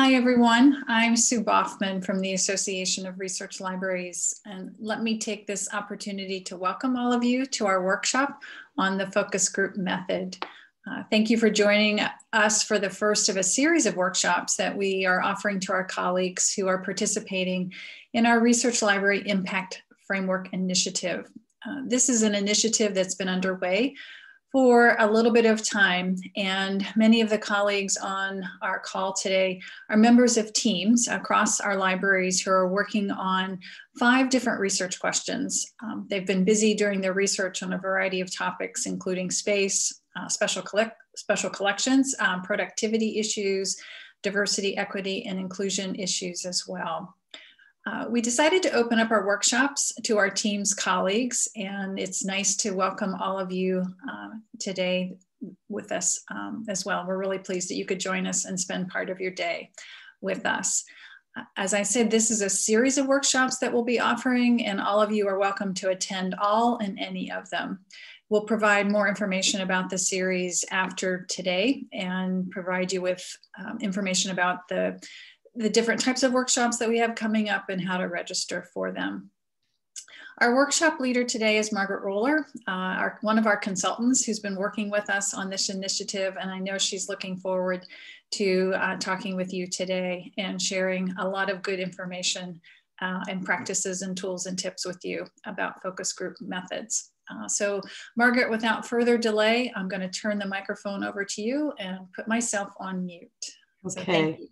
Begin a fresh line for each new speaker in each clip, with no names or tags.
Hi, everyone. I'm Sue Baughman from the Association of Research Libraries. And let me take this opportunity to welcome all of you to our workshop on the focus group method. Uh, thank you for joining us for the first of a series of workshops that we are offering to our colleagues who are participating in our Research Library Impact Framework Initiative. Uh, this is an initiative that's been underway for a little bit of time. And many of the colleagues on our call today are members of teams across our libraries who are working on five different research questions. Um, they've been busy during their research on a variety of topics, including space, uh, special, collect special collections, um, productivity issues, diversity, equity, and inclusion issues as well. Uh, we decided to open up our workshops to our team's colleagues, and it's nice to welcome all of you uh, today with us um, as well. We're really pleased that you could join us and spend part of your day with us. Uh, as I said, this is a series of workshops that we'll be offering, and all of you are welcome to attend all and any of them. We'll provide more information about the series after today and provide you with um, information about the the different types of workshops that we have coming up and how to register for them. Our workshop leader today is Margaret Roller, uh, our, one of our consultants who's been working with us on this initiative. And I know she's looking forward to uh, talking with you today and sharing a lot of good information uh, and practices and tools and tips with you about focus group methods. Uh, so Margaret, without further delay, I'm gonna turn the microphone over to you and put myself on mute.
Okay. So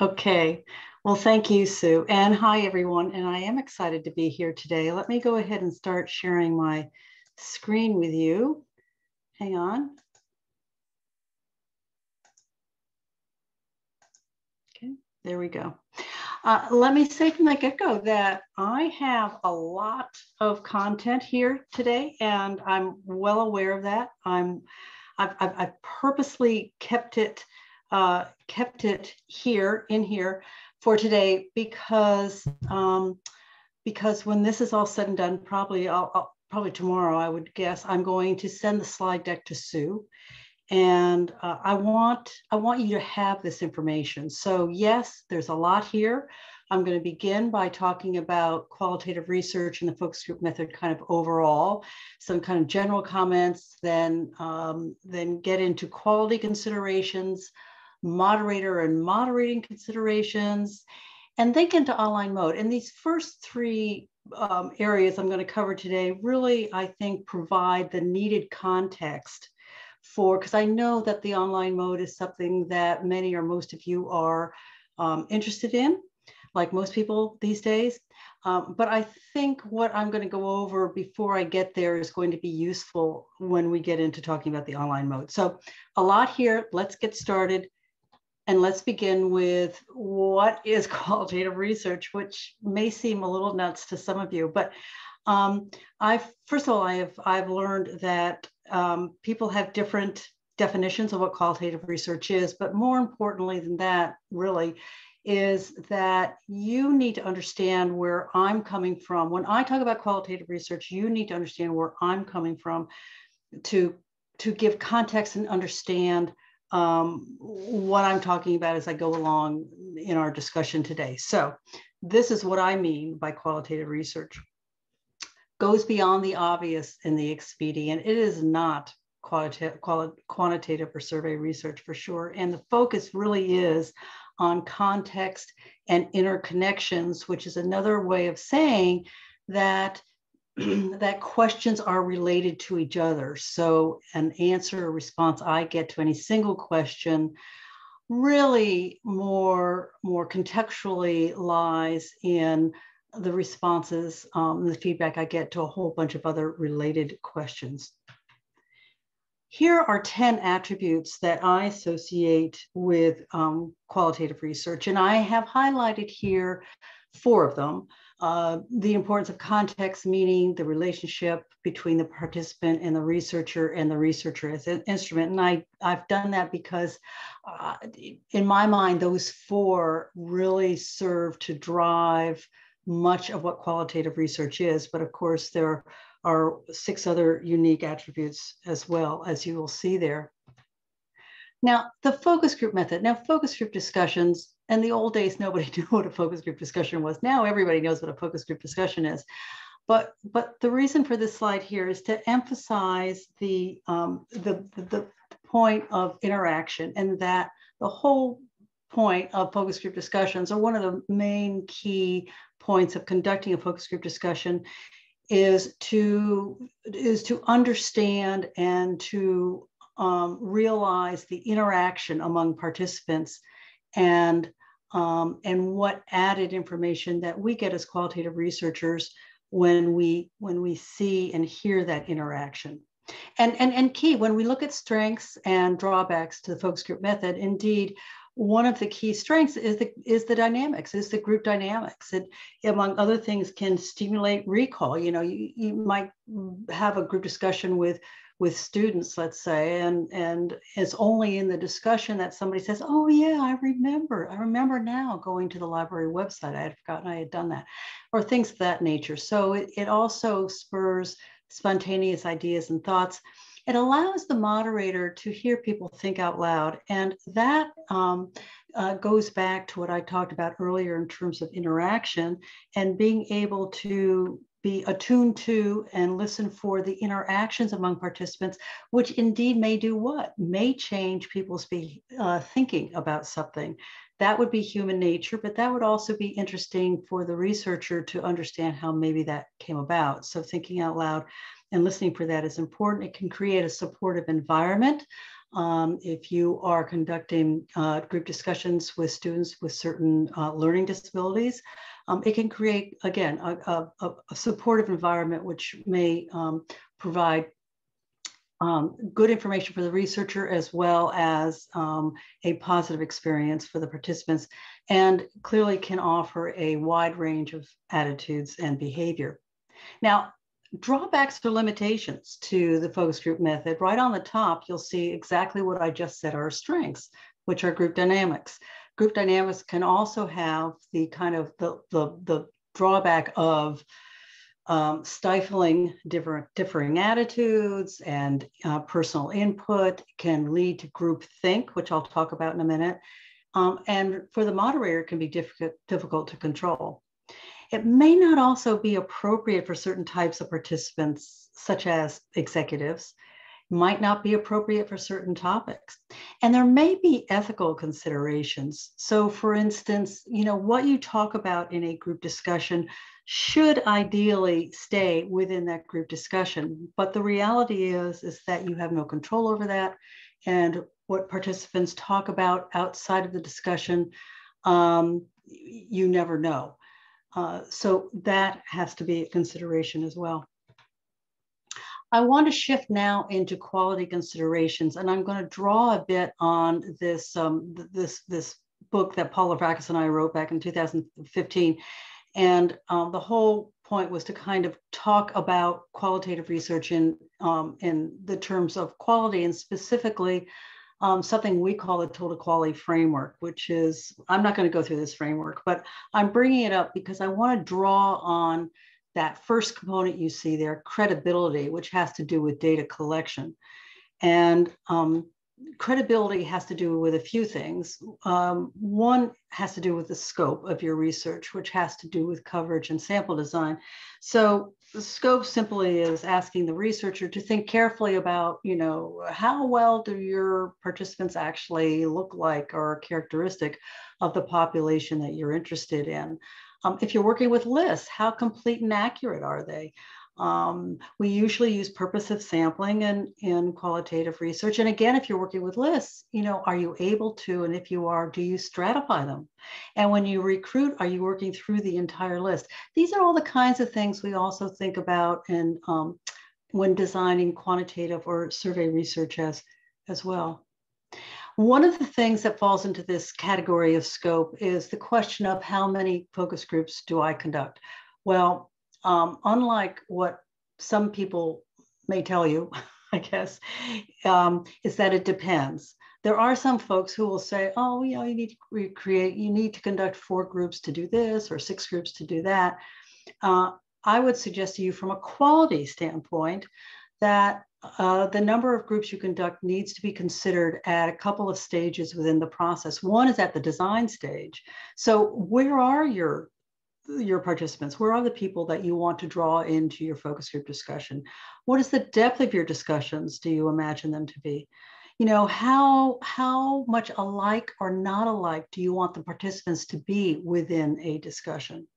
Okay. Well, thank you, Sue. And hi, everyone. And I am excited to be here today. Let me go ahead and start sharing my screen with you. Hang on. Okay, there we go. Uh, let me say from the get-go that I have a lot of content here today, and I'm well aware of that. I'm, I've, I've, I've purposely kept it uh, kept it here in here for today because um, because when this is all said and done, probably I'll, I'll, probably tomorrow I would guess I'm going to send the slide deck to Sue, and uh, I want I want you to have this information. So yes, there's a lot here. I'm going to begin by talking about qualitative research and the focus group method kind of overall, some kind of general comments, then, um, then get into quality considerations, moderator and moderating considerations, and get into online mode. And these first three um, areas I'm going to cover today really, I think, provide the needed context for, because I know that the online mode is something that many or most of you are um, interested in, like most people these days. Um, but I think what I'm going to go over before I get there is going to be useful when we get into talking about the online mode. So a lot here, let's get started. And let's begin with what is qualitative research, which may seem a little nuts to some of you. But um, I've first of all, I have I've learned that um, people have different definitions of what qualitative research is. But more importantly than that, really, is that you need to understand where I'm coming from. When I talk about qualitative research, you need to understand where I'm coming from to to give context and understand um, what I'm talking about as I go along in our discussion today. So this is what I mean by qualitative research. Goes beyond the obvious and the expedient. It is not quantitative or survey research for sure. And the focus really is on context and interconnections, which is another way of saying that that questions are related to each other. So an answer or response I get to any single question really more, more contextually lies in the responses, um, the feedback I get to a whole bunch of other related questions. Here are 10 attributes that I associate with um, qualitative research, and I have highlighted here four of them. Uh, the importance of context, meaning the relationship between the participant and the researcher and the researcher as an instrument. And I, I've done that because uh, in my mind, those four really serve to drive much of what qualitative research is. But of course, there are six other unique attributes as well, as you will see there. Now, the focus group method. Now, focus group discussions in the old days, nobody knew what a focus group discussion was. Now everybody knows what a focus group discussion is. But, but the reason for this slide here is to emphasize the, um, the, the, the point of interaction and that the whole point of focus group discussions, or one of the main key points of conducting a focus group discussion, is to is to understand and to um, realize the interaction among participants and um, and what added information that we get as qualitative researchers when we when we see and hear that interaction. And, and, and key, when we look at strengths and drawbacks to the focus group method, indeed, one of the key strengths is the is the dynamics is the group dynamics it among other things can stimulate recall you know you, you might have a group discussion with with students let's say and and it's only in the discussion that somebody says oh yeah i remember i remember now going to the library website i had forgotten i had done that or things of that nature so it, it also spurs spontaneous ideas and thoughts it allows the moderator to hear people think out loud. And that um, uh, goes back to what I talked about earlier in terms of interaction and being able to be attuned to and listen for the interactions among participants, which indeed may do what? May change people's be, uh, thinking about something. That would be human nature, but that would also be interesting for the researcher to understand how maybe that came about. So thinking out loud and listening for that is important. It can create a supportive environment. Um, if you are conducting uh, group discussions with students with certain uh, learning disabilities, um, it can create, again, a, a, a, supportive environment which may um, provide um, good information for the researcher as well as um, a positive experience for the participants and clearly can offer a wide range of attitudes and behavior. Now, drawbacks or limitations to the focus group method. Right on the top, you'll see exactly what I just said are strengths, which are group dynamics. Group dynamics can also have the kind of the, the, the drawback of um, stifling different differing attitudes and uh, personal input can lead to group think, which I'll talk about in a minute. Um, and for the moderator, it can be difficult, difficult to control. It may not also be appropriate for certain types of participants, such as executives, might not be appropriate for certain topics. And there may be ethical considerations. So for instance, you know, what you talk about in a group discussion should ideally stay within that group discussion. But the reality is, is that you have no control over that. And what participants talk about outside of the discussion, um, you never know. Uh, so that has to be a consideration as well. I want to shift now into quality considerations, and I'm going to draw a bit on this um, this this book that Paula Lavrakas and I wrote back in 2015, and um, the whole point was to kind of talk about qualitative research in um, in the terms of quality, and specifically um, something we call the total quality framework, which is, I'm not going to go through this framework, but I'm bringing it up because I want to draw on that first component you see there, credibility, which has to do with data collection. And um, credibility has to do with a few things. Um, one has to do with the scope of your research, which has to do with coverage and sample design. So the scope simply is asking the researcher to think carefully about, you know, how well do your participants actually look like or characteristic of the population that you're interested in. Um, if you're working with lists, how complete and accurate are they? Um, we usually use purposive sampling and in qualitative research. And again, if you're working with lists, you know, are you able to, and if you are, do you stratify them? And when you recruit, are you working through the entire list? These are all the kinds of things we also think about and um, when designing quantitative or survey research as, as well. One of the things that falls into this category of scope is the question of how many focus groups do I conduct? Well, um, unlike what some people may tell you, I guess, um, is that it depends. There are some folks who will say, oh, you know, you need to recreate, you need to conduct four groups to do this or six groups to do that. Uh, I would suggest to you from a quality standpoint that uh, the number of groups you conduct needs to be considered at a couple of stages within the process. One is at the design stage. So where are your your participants? Where are the people that you want to draw into your focus group discussion? What is the depth of your discussions do you imagine them to be? You know, how, how much alike or not alike do you want the participants to be within a discussion?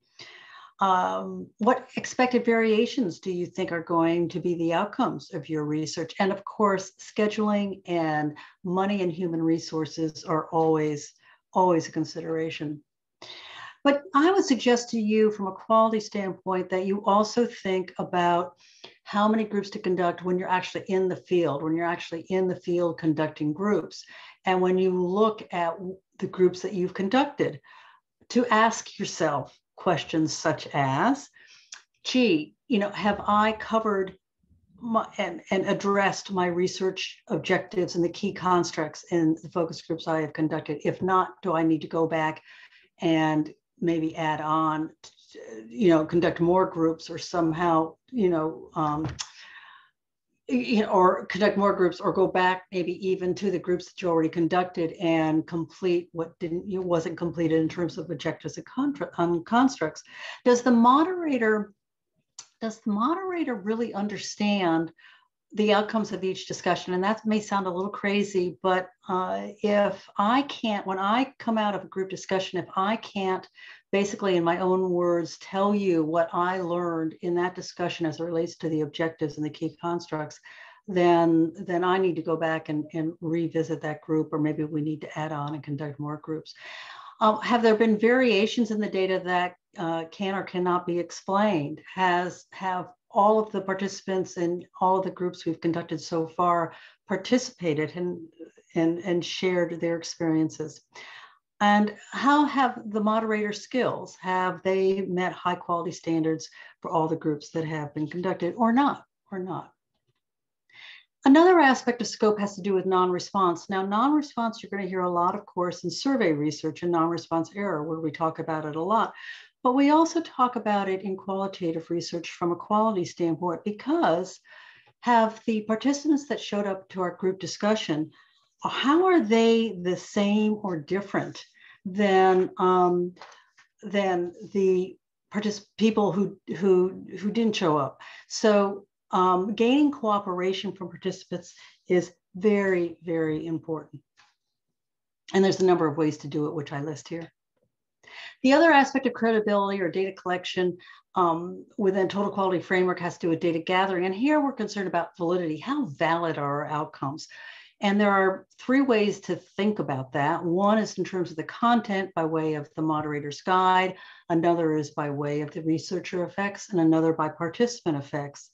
Um, what expected variations do you think are going to be the outcomes of your research? And of course, scheduling and money and human resources are always, always a consideration. But I would suggest to you from a quality standpoint that you also think about how many groups to conduct when you're actually in the field, when you're actually in the field conducting groups. And when you look at the groups that you've conducted, to ask yourself, questions such as, gee, you know, have I covered my, and, and addressed my research objectives and the key constructs in the focus groups I have conducted? If not, do I need to go back and maybe add on, you know, conduct more groups or somehow, you know, um, you know, or conduct more groups or go back maybe even to the groups that you already conducted and complete what didn't you wasn't completed in terms of objectives and contra- um, constructs. Does the moderator does the moderator really understand the outcomes of each discussion? And that may sound a little crazy but uh, if i can't when i come out of a group discussion if i can't basically in my own words tell you what I learned in that discussion as it relates to the objectives and the key constructs, then then I need to go back and, and revisit that group, or maybe we need to add on and conduct more groups. Um, have there been variations in the data that uh, can or cannot be explained? Has have all of the participants in all of the groups we've conducted so far participated and and, and shared their experiences? And how have the moderator skills? Have they met high quality standards for all the groups that have been conducted or not, or not? Another aspect of scope has to do with non-response. Now, non-response, you're going to hear a lot, of course, in survey research and non-response error, where we talk about it a lot. But we also talk about it in qualitative research from a quality standpoint because have the participants that showed up to our group discussion how are they the same or different than um, than the partic- people who who who didn't show up? So um, gaining cooperation from participants is very very important, and there's a number of ways to do it, which I list here. The other aspect of credibility or data collection um, within total quality framework has to do with data gathering. And here we're concerned about validity. How valid are our outcomes? And there are three ways to think about that. One is in terms of the content by way of the moderator's guide, another is by way of the researcher effects, and another by participant effects.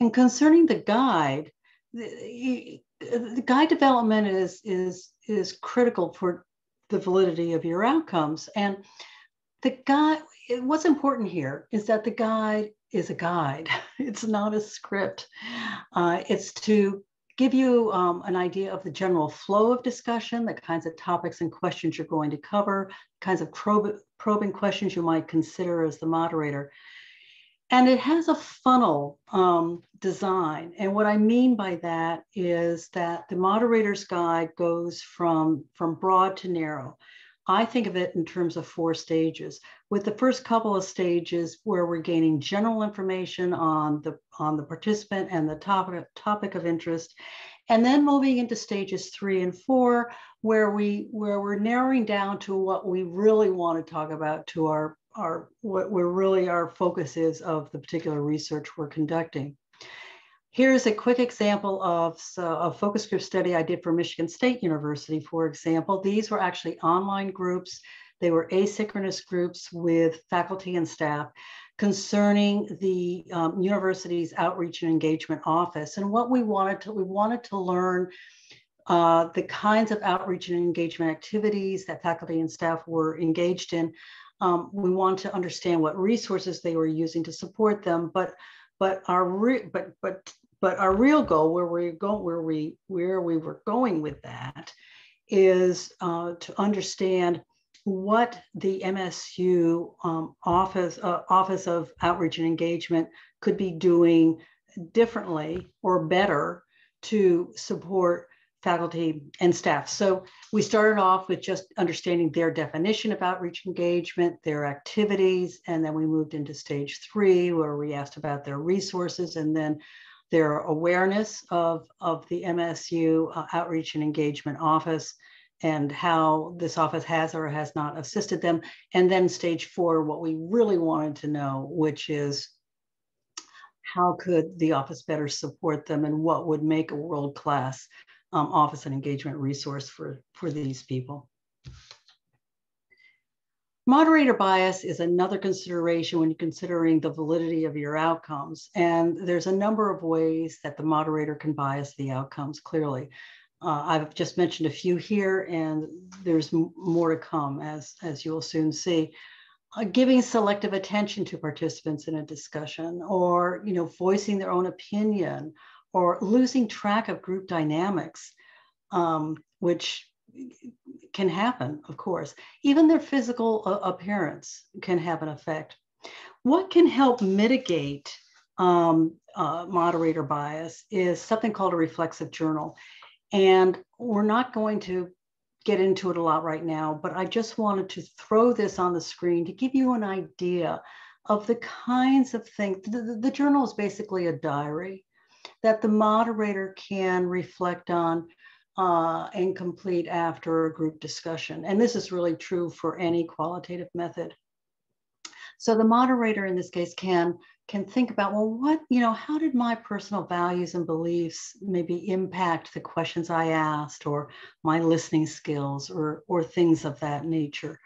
And concerning the guide, the, the guide development is, is, is critical for the validity of your outcomes. And the guide, what's important here is that the guide is a guide. It's not a script. Uh, it's to give you um, an idea of the general flow of discussion, the kinds of topics and questions you're going to cover, kinds of prob probing questions you might consider as the moderator. And it has a funnel um, design. And what I mean by that is that the moderator's guide goes from, from broad to narrow. I think of it in terms of four stages. With the first couple of stages where we're gaining general information on the on the participant and the topic topic of interest, and then moving into stages three and four, where we where we're narrowing down to what we really want to talk about to our our what we're really our focus is of the particular research we're conducting. Here's a quick example of a focus group study I did for Michigan State University, for example. These were actually online groups. They were asynchronous groups with faculty and staff concerning the um, university's outreach and engagement office. And what we wanted to, we wanted to learn uh, the kinds of outreach and engagement activities that faculty and staff were engaged in. Um, we want to understand what resources they were using to support them, but but our re- but but but our real goal, where we go, where we where we were going with that, is uh, to understand what the MSU um, office uh, Office of Outreach and Engagement could be doing differently or better to support faculty and staff. So we started off with just understanding their definition of outreach engagement, their activities, and then we moved into stage three where we asked about their resources and then their awareness of, of the MSU uh, outreach and engagement office and how this office has or has not assisted them. And then stage four, what we really wanted to know, which is how could the office better support them and what would make a world-class um, office and engagement resource for, for these people. Moderator bias is another consideration when you're considering the validity of your outcomes. And there's a number of ways that the moderator can bias the outcomes clearly. Uh, I've just mentioned a few here, and there's more to come, as, as you'll soon see. Uh, giving selective attention to participants in a discussion, or you know, voicing their own opinion, or losing track of group dynamics, um, which can happen, of course. Even their physical uh, appearance can have an effect. What can help mitigate um, uh, moderator bias is something called a reflexive journal. And we're not going to get into it a lot right now, but I just wanted to throw this on the screen to give you an idea of the kinds of things. The, the, journal is basically a diary that the moderator can reflect on uh, and complete after a group discussion. And this is really true for any qualitative method. So the moderator in this case can can think about, well, what, you know, how did my personal values and beliefs maybe impact the questions I asked or my listening skills or, or things of that nature.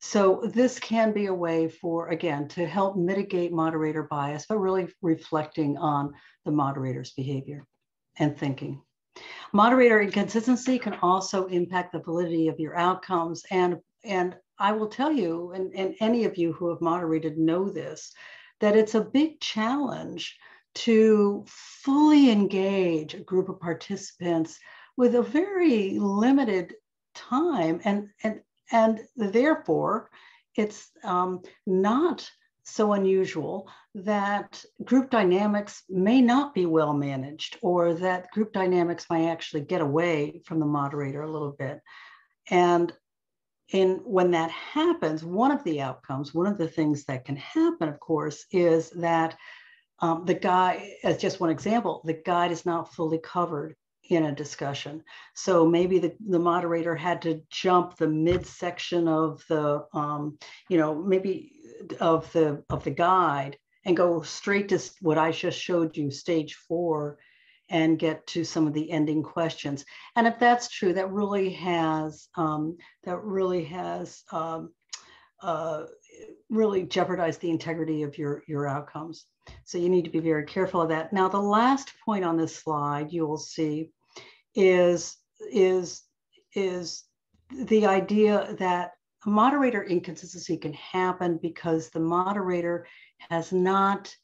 So this can be a way for, again, to help mitigate moderator bias, but really reflecting on the moderator's behavior and thinking. Moderator inconsistency can also impact the validity of your outcomes. And, and I will tell you, and, and any of you who have moderated know this, that it's a big challenge to fully engage a group of participants with a very limited time and and and therefore it's um, not so unusual that group dynamics may not be well managed or that group dynamics might actually get away from the moderator a little bit. And and when that happens, one of the outcomes, one of the things that can happen, of course, is that um, the guy, as just one example, the guide is not fully covered in a discussion. So maybe the, the moderator had to jump the midsection of the, um, you know, maybe of the of the guide and go straight to what I just showed you, stage four, and get to some of the ending questions. And if that's true, that really has um, that really has um, uh, really jeopardized the integrity of your your outcomes. So you need to be very careful of that. Now, the last point on this slide you will see is is is the idea that moderator inconsistency can happen because the moderator has not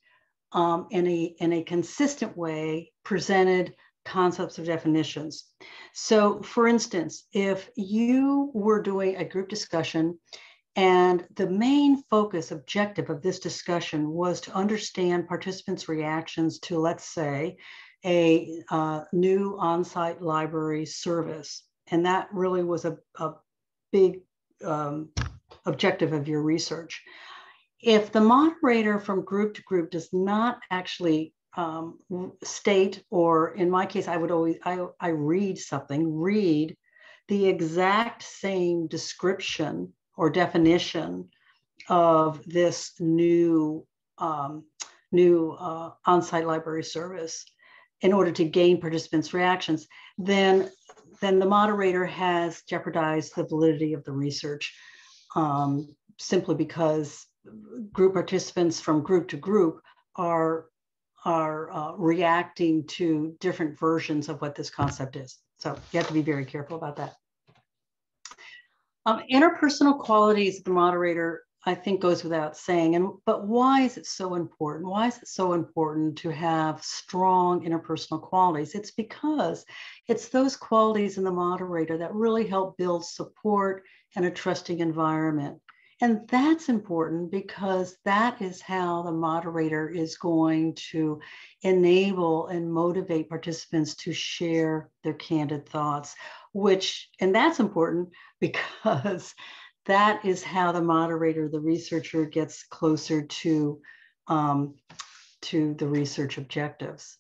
um, in, a, in a consistent way presented concepts or definitions. So for instance, if you were doing a group discussion and the main focus objective of this discussion was to understand participants' reactions to, let's say, a uh, new on-site library service. And that really was a, a big um, objective of your research if the moderator from group to group does not actually um, state, or in my case, I would always, I, I read something, read the exact same description or definition of this new, um, new uh, on-site library service in order to gain participants' reactions, then, then the moderator has jeopardized the validity of the research um, simply because group participants from group to group are are uh, reacting to different versions of what this concept is. So you have to be very careful about that. Um, interpersonal qualities of the moderator, I think goes without saying, and but why is it so important? Why is it so important to have strong interpersonal qualities? It's because it's those qualities in the moderator that really help build support and a trusting environment And that's important because that is how the moderator is going to enable and motivate participants to share their candid thoughts, which, and that's important because that is how the moderator, the researcher gets closer to, um, to the research objectives.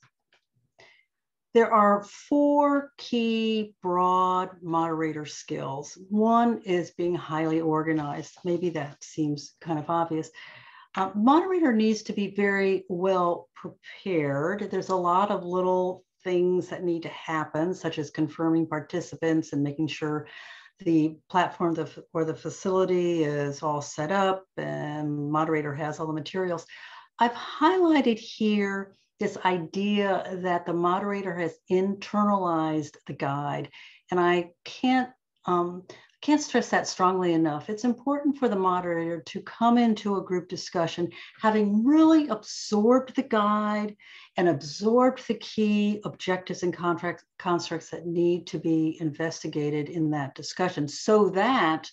There are four key broad moderator skills. One is being highly organized. Maybe that seems kind of obvious. Uh, moderator needs to be very well prepared. There's a lot of little things that need to happen, such as confirming participants and making sure the platform or the facility is all set up and moderator has all the materials. I've highlighted here this idea that the moderator has internalized the guide. And I can't, um, can't stress that strongly enough. It's important for the moderator to come into a group discussion having really absorbed the guide and absorbed the key objectives and contract constructs that need to be investigated in that discussion so that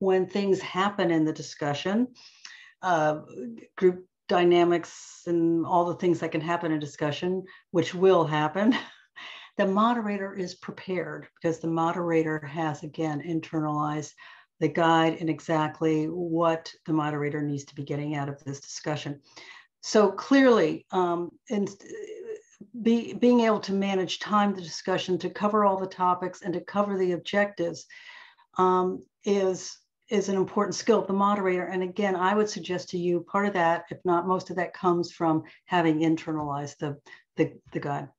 when things happen in the discussion, uh, group dynamics and all the things that can happen in discussion, which will happen, the moderator is prepared because the moderator has, again, internalized the guide and exactly what the moderator needs to be getting out of this discussion. So clearly, um, in, be, being able to manage time, the discussion, to cover all the topics and to cover the objectives um, is is an important skill of the moderator. And again, I would suggest to you part of that, if not most of that, comes from having internalized the, the, the guide.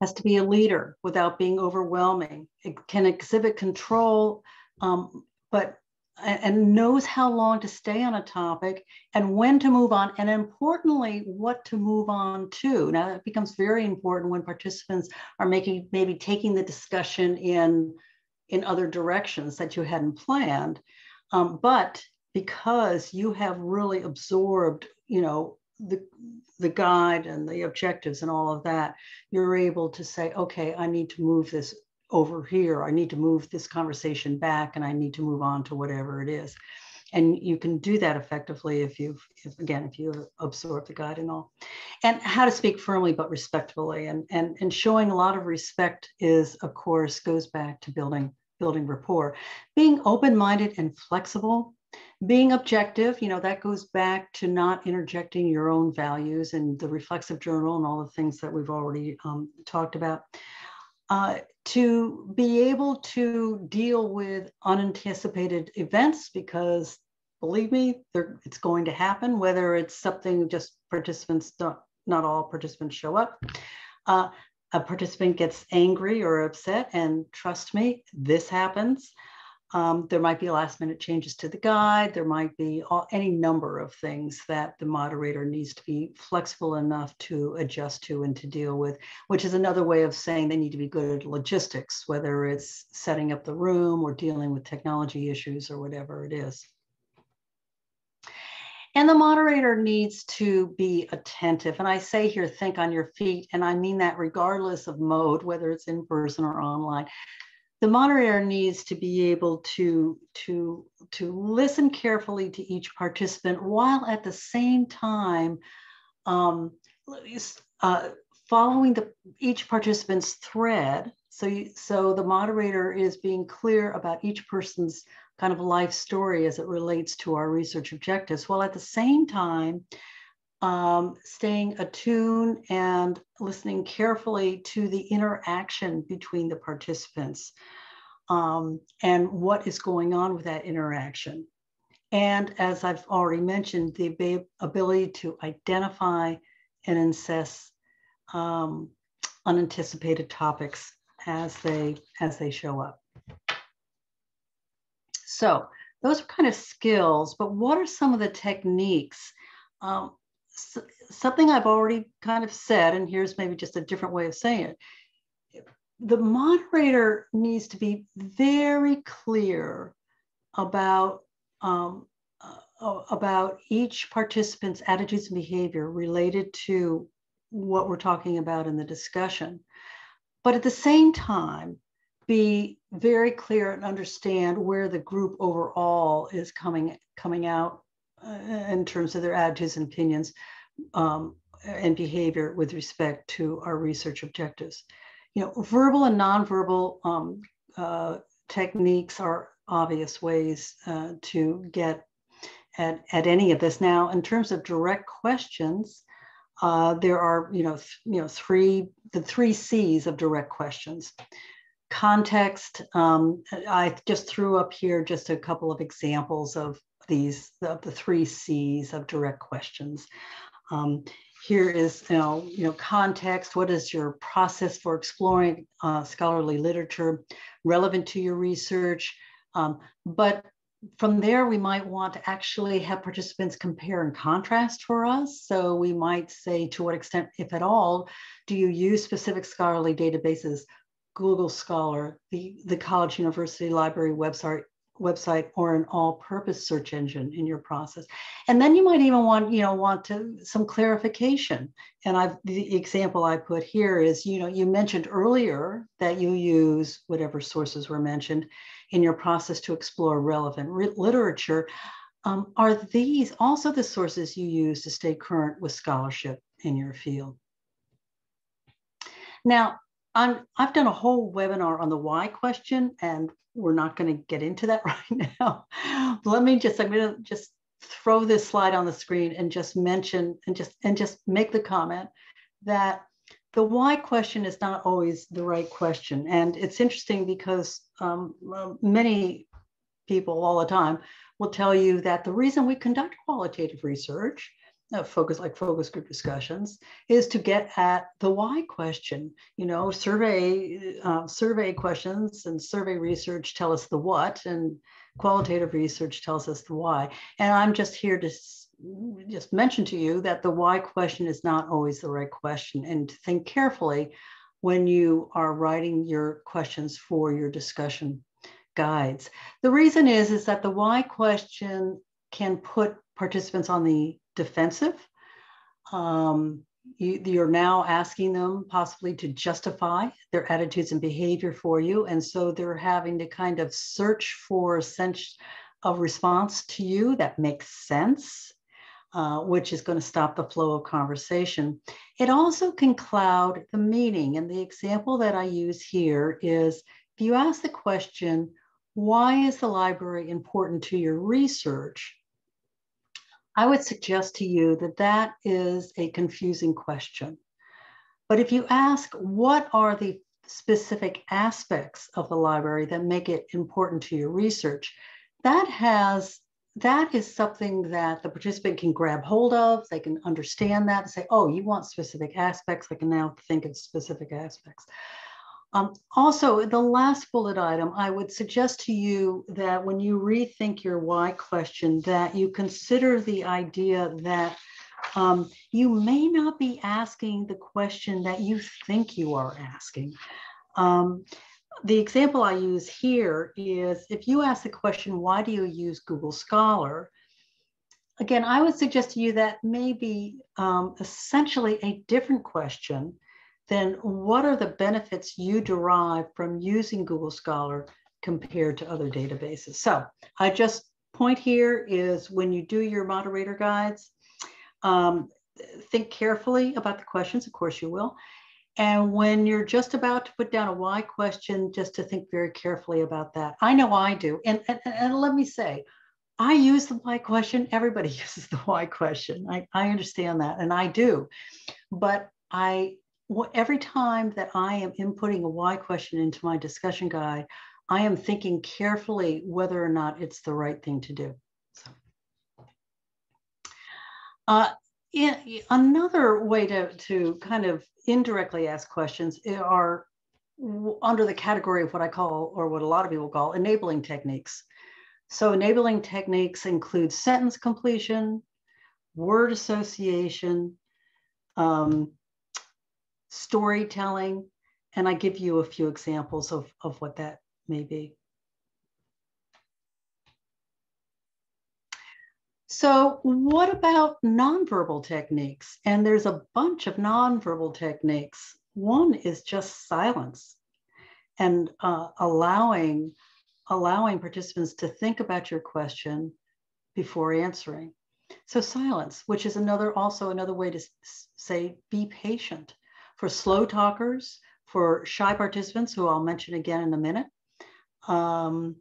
Has to be a leader without being overwhelming. It can exhibit control, um, but and knows how long to stay on a topic and when to move on, and importantly, what to move on to. Now, that becomes very important when participants are making maybe taking the discussion in in other directions that you hadn't planned. Um, but because you have really absorbed, you know, the, the guide and the objectives and all of that, you're able to say, okay, I need to move this over here. I need to move this conversation back and I need to move on to whatever it is. And you can do that effectively if you've, if, again, if you absorb the guide and all. And how to speak firmly but respectfully. And, and, and showing a lot of respect is, of course, goes back to building building rapport. Being open-minded and flexible, being objective, you know, that goes back to not interjecting your own values and the reflexive journal and all the things that we've already um, talked about. Uh, to be able to deal with unanticipated events because believe me, it's going to happen, whether it's something just participants don't, not all participants show up. Uh, a participant gets angry or upset, and trust me, this happens. Um, there might be last minute changes to the guide. There might be all, any number of things that the moderator needs to be flexible enough to adjust to and to deal with, which is another way of saying they need to be good at logistics, whether it's setting up the room or dealing with technology issues or whatever it is. And the moderator needs to be attentive. And I say here, think on your feet. And I mean that regardless of mode, whether it's in person or online. The moderator needs to be able to, to, to listen carefully to each participant while at the same time um, uh, following the, each participant's thread. So, you, so the moderator is being clear about each person's kind of life story as it relates to our research objectives, while at the same time um, staying attuned and listening carefully to the interaction between the participants um, and what is going on with that interaction. And as I've already mentioned, the ability to identify and assess um, unanticipated topics as they as they show up. So those are kind of skills, but what are some of the techniques? Um, something I've already kind of said, and here's maybe just a different way of saying it. The moderator needs to be very clear about um, uh, about each participant's attitudes and behavior related to what we're talking about in the discussion. But at the same time, be very clear and understand where the group overall is coming coming out uh, in terms of their attitudes and opinions um, and behavior with respect to our research objectives. You know, verbal and nonverbal um, uh, techniques are obvious ways uh, to get at, at any of this. Now, in terms of direct questions, uh, there are, you know, you know, three the three C's of direct questions. Context. Um, I just threw up here just a couple of examples of these of the three C's of direct questions. Um, here is you know, you know context what is your process for exploring uh, scholarly literature relevant to your research um, but from there we might want to actually have participants compare and contrast for us so we might say to what extent if at all do you use specific scholarly databases google scholar the, the college university library website website or an all-purpose search engine in your process. And then you might even want, you know, want to some clarification. And I've the example I put here is, you know, you mentioned earlier that you use whatever sources were mentioned in your process to explore relevant literature. Um, are these also the sources you use to stay current with scholarship in your field? Now, i have done a whole webinar on the why question, and we're not going to get into that right now. Let me just, I'm going to just throw this slide on the screen and just mention and just and just make the comment that the why question is not always the right question. And it's interesting because um, many people all the time will tell you that the reason we conduct qualitative research uh, focus like focus group discussions is to get at the why question. You know survey uh, survey questions and survey research tell us the what and qualitative research tells us the why. And i'm just here to just mention to you that the why question is not always the right question and think carefully when you are writing your questions for your discussion guides. The reason is is that the why question can put participants on the defensive. Um, you, you're now asking them possibly to justify their attitudes and behavior for you. And so they're having to kind of search for a sense of response to you that makes sense, uh, which is going to stop the flow of conversation. It also can cloud the meaning. And the example that I use here is if you ask the question, why is the library important to your research? I would suggest to you that that is a confusing question. But if you ask, what are the specific aspects of the library that make it important to your research, that has that is something that the participant can grab hold of. They can understand that and say, oh, you want specific aspects. I can now think of specific aspects. Um, also, the last bullet item, I would suggest to you that when you rethink your why question, that you consider the idea that um, you may not be asking the question that you think you are asking. Um, the example I use here is if you ask the question, why do you use Google Scholar? Again, I would suggest to you that maybe um, essentially a different question then what are the benefits you derive from using Google Scholar compared to other databases? So I just point here is when you do your moderator guides, um, think carefully about the questions, of course you will. And when you're just about to put down a why question, just to think very carefully about that. I know I do. And, and, and let me say, I use the why question. Everybody uses the why question. I, I understand that, and I do. But I every time that I am inputting a why question into my discussion guide, I am thinking carefully whether or not it's the right thing to do. So, uh, in, another way to, to kind of indirectly ask questions are under the category of what I call, or what a lot of people call, enabling techniques. So enabling techniques include sentence completion, word association, um, storytelling, and I give you a few examples of, of what that may be. So what about nonverbal techniques? And there's a bunch of nonverbal techniques. One is just silence. and uh, allowing allowing participants to think about your question before answering. So silence, which is another also another way to say be patient. For slow talkers, for shy participants, who I'll mention again in a minute, um,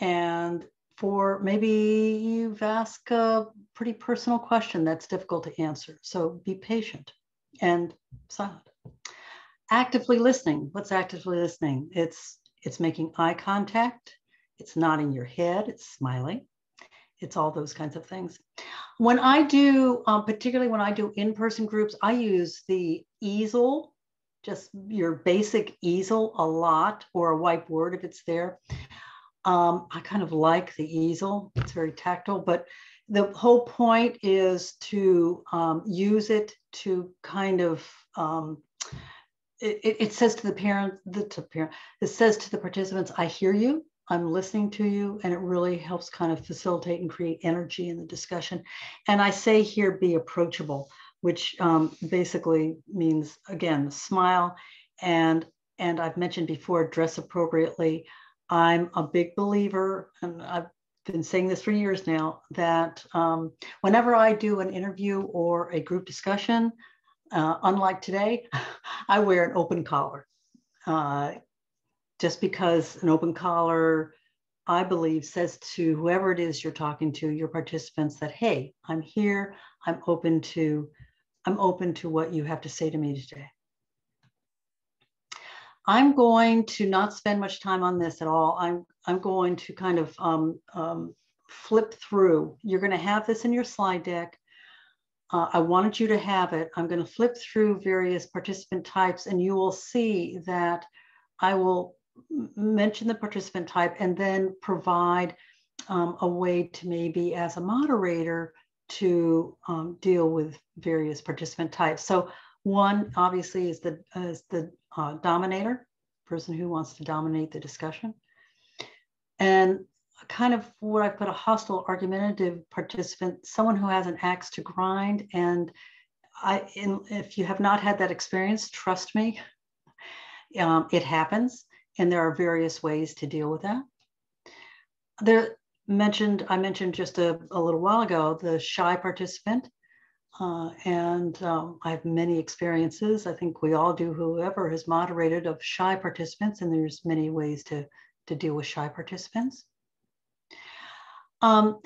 and for maybe you've asked a pretty personal question that's difficult to answer. So be patient and silent. Actively listening. What's actively listening? It's it's making eye contact. It's nodding your head. It's smiling. It's all those kinds of things. When I do, um, particularly when I do in-person groups, I use the easel, just your basic easel a lot, or a whiteboard if it's there. Um, I kind of like the easel. It's very tactile, but the whole point is to um, use it to kind of um, it, it, says to the parent, the to parent, it says to the participants, I hear you, I'm listening to you, and it really helps kind of facilitate and create energy in the discussion. And I say here, be approachable, which um, basically means again, smile and and I've mentioned before, dress appropriately. I'm a big believer, and I've been saying this for years now, that um, whenever I do an interview or a group discussion, uh, unlike today, I wear an open collar. Uh, just because an open collar, I believe, says to whoever it is you're talking to, your participants, that hey, I'm here. I'm open to, I'm open to what you have to say to me today. I'm going to not spend much time on this at all. I'm, I'm going to kind of um, um, flip through. You're going to have this in your slide deck. Uh, I wanted you to have it. I'm going to flip through various participant types and you will see that I will mention the participant type and then provide um, a way to maybe as a moderator to um, deal with various participant types. So one obviously is the, is the uh, dominator, person who wants to dominate the discussion. And kind of what I put a hostile argumentative participant, someone who has an axe to grind. And I, in, if you have not had that experience, trust me, um, it happens. And there are various ways to deal with that. There mentioned, I mentioned just a, a little while ago, the shy participant. Uh, and um, I have many experiences. I think we all do, whoever has moderated of shy participants, and there's many ways to, to deal with shy participants. Um,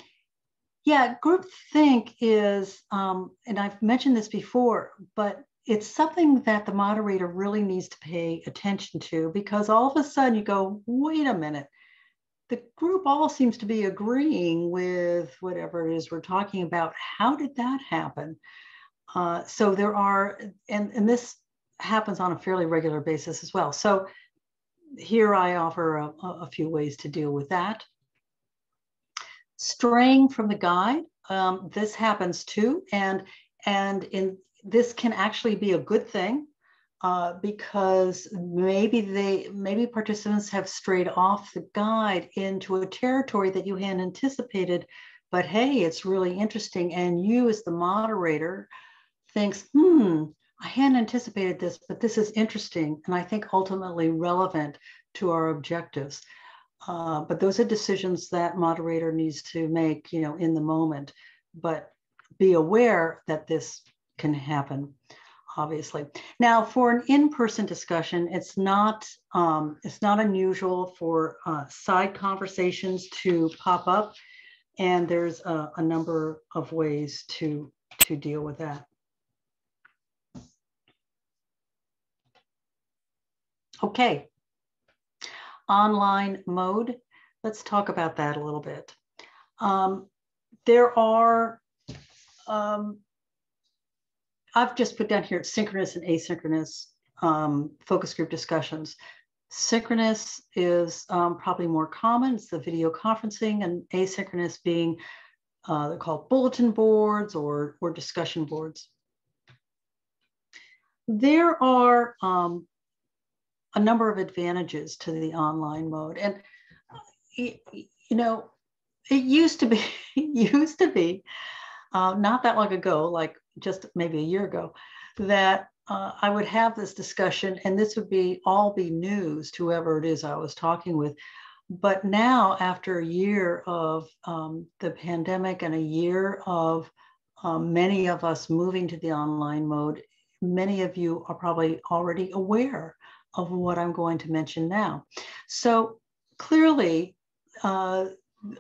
yeah, group think is, um, and I've mentioned this before, but it's something that the moderator really needs to pay attention to because all of a sudden you go, wait a minute, the group all seems to be agreeing with whatever it is we're talking about. How did that happen? Uh, so there are, and, and this happens on a fairly regular basis as well. So here I offer a, a few ways to deal with that. Straying from the guide, um, this happens too. And, and in, this can actually be a good thing uh, because maybe they maybe participants have strayed off the guide into a territory that you hadn't anticipated. But hey it's really interesting. And you as the moderator thinks hmm i hadn't anticipated this but this is interesting and i think ultimately relevant to our objectives. Uh, but those are decisions that moderator needs to make you know in the moment. But be aware that this can happen obviously. Now, for an in-person discussion, it's not um, it's not unusual for uh, side conversations to pop up, and there's a, a number of ways to to deal with that. Okay, online mode. Let's talk about that a little bit. Um, there are um, I've just put down here synchronous and asynchronous um, focus group discussions. Synchronous is um, probably more common. It's the video conferencing and asynchronous being uh, they're called bulletin boards or, or discussion boards. There are um, a number of advantages to the online mode. And, you know, it used to be, used to be uh, not that long ago, like just maybe a year ago, that uh, I would have this discussion, and this would be all be news to whoever it is I was talking with. But now, after a year of um, the pandemic and a year of um, many of us moving to the online mode, many of you are probably already aware of what I'm going to mention now. So clearly, uh,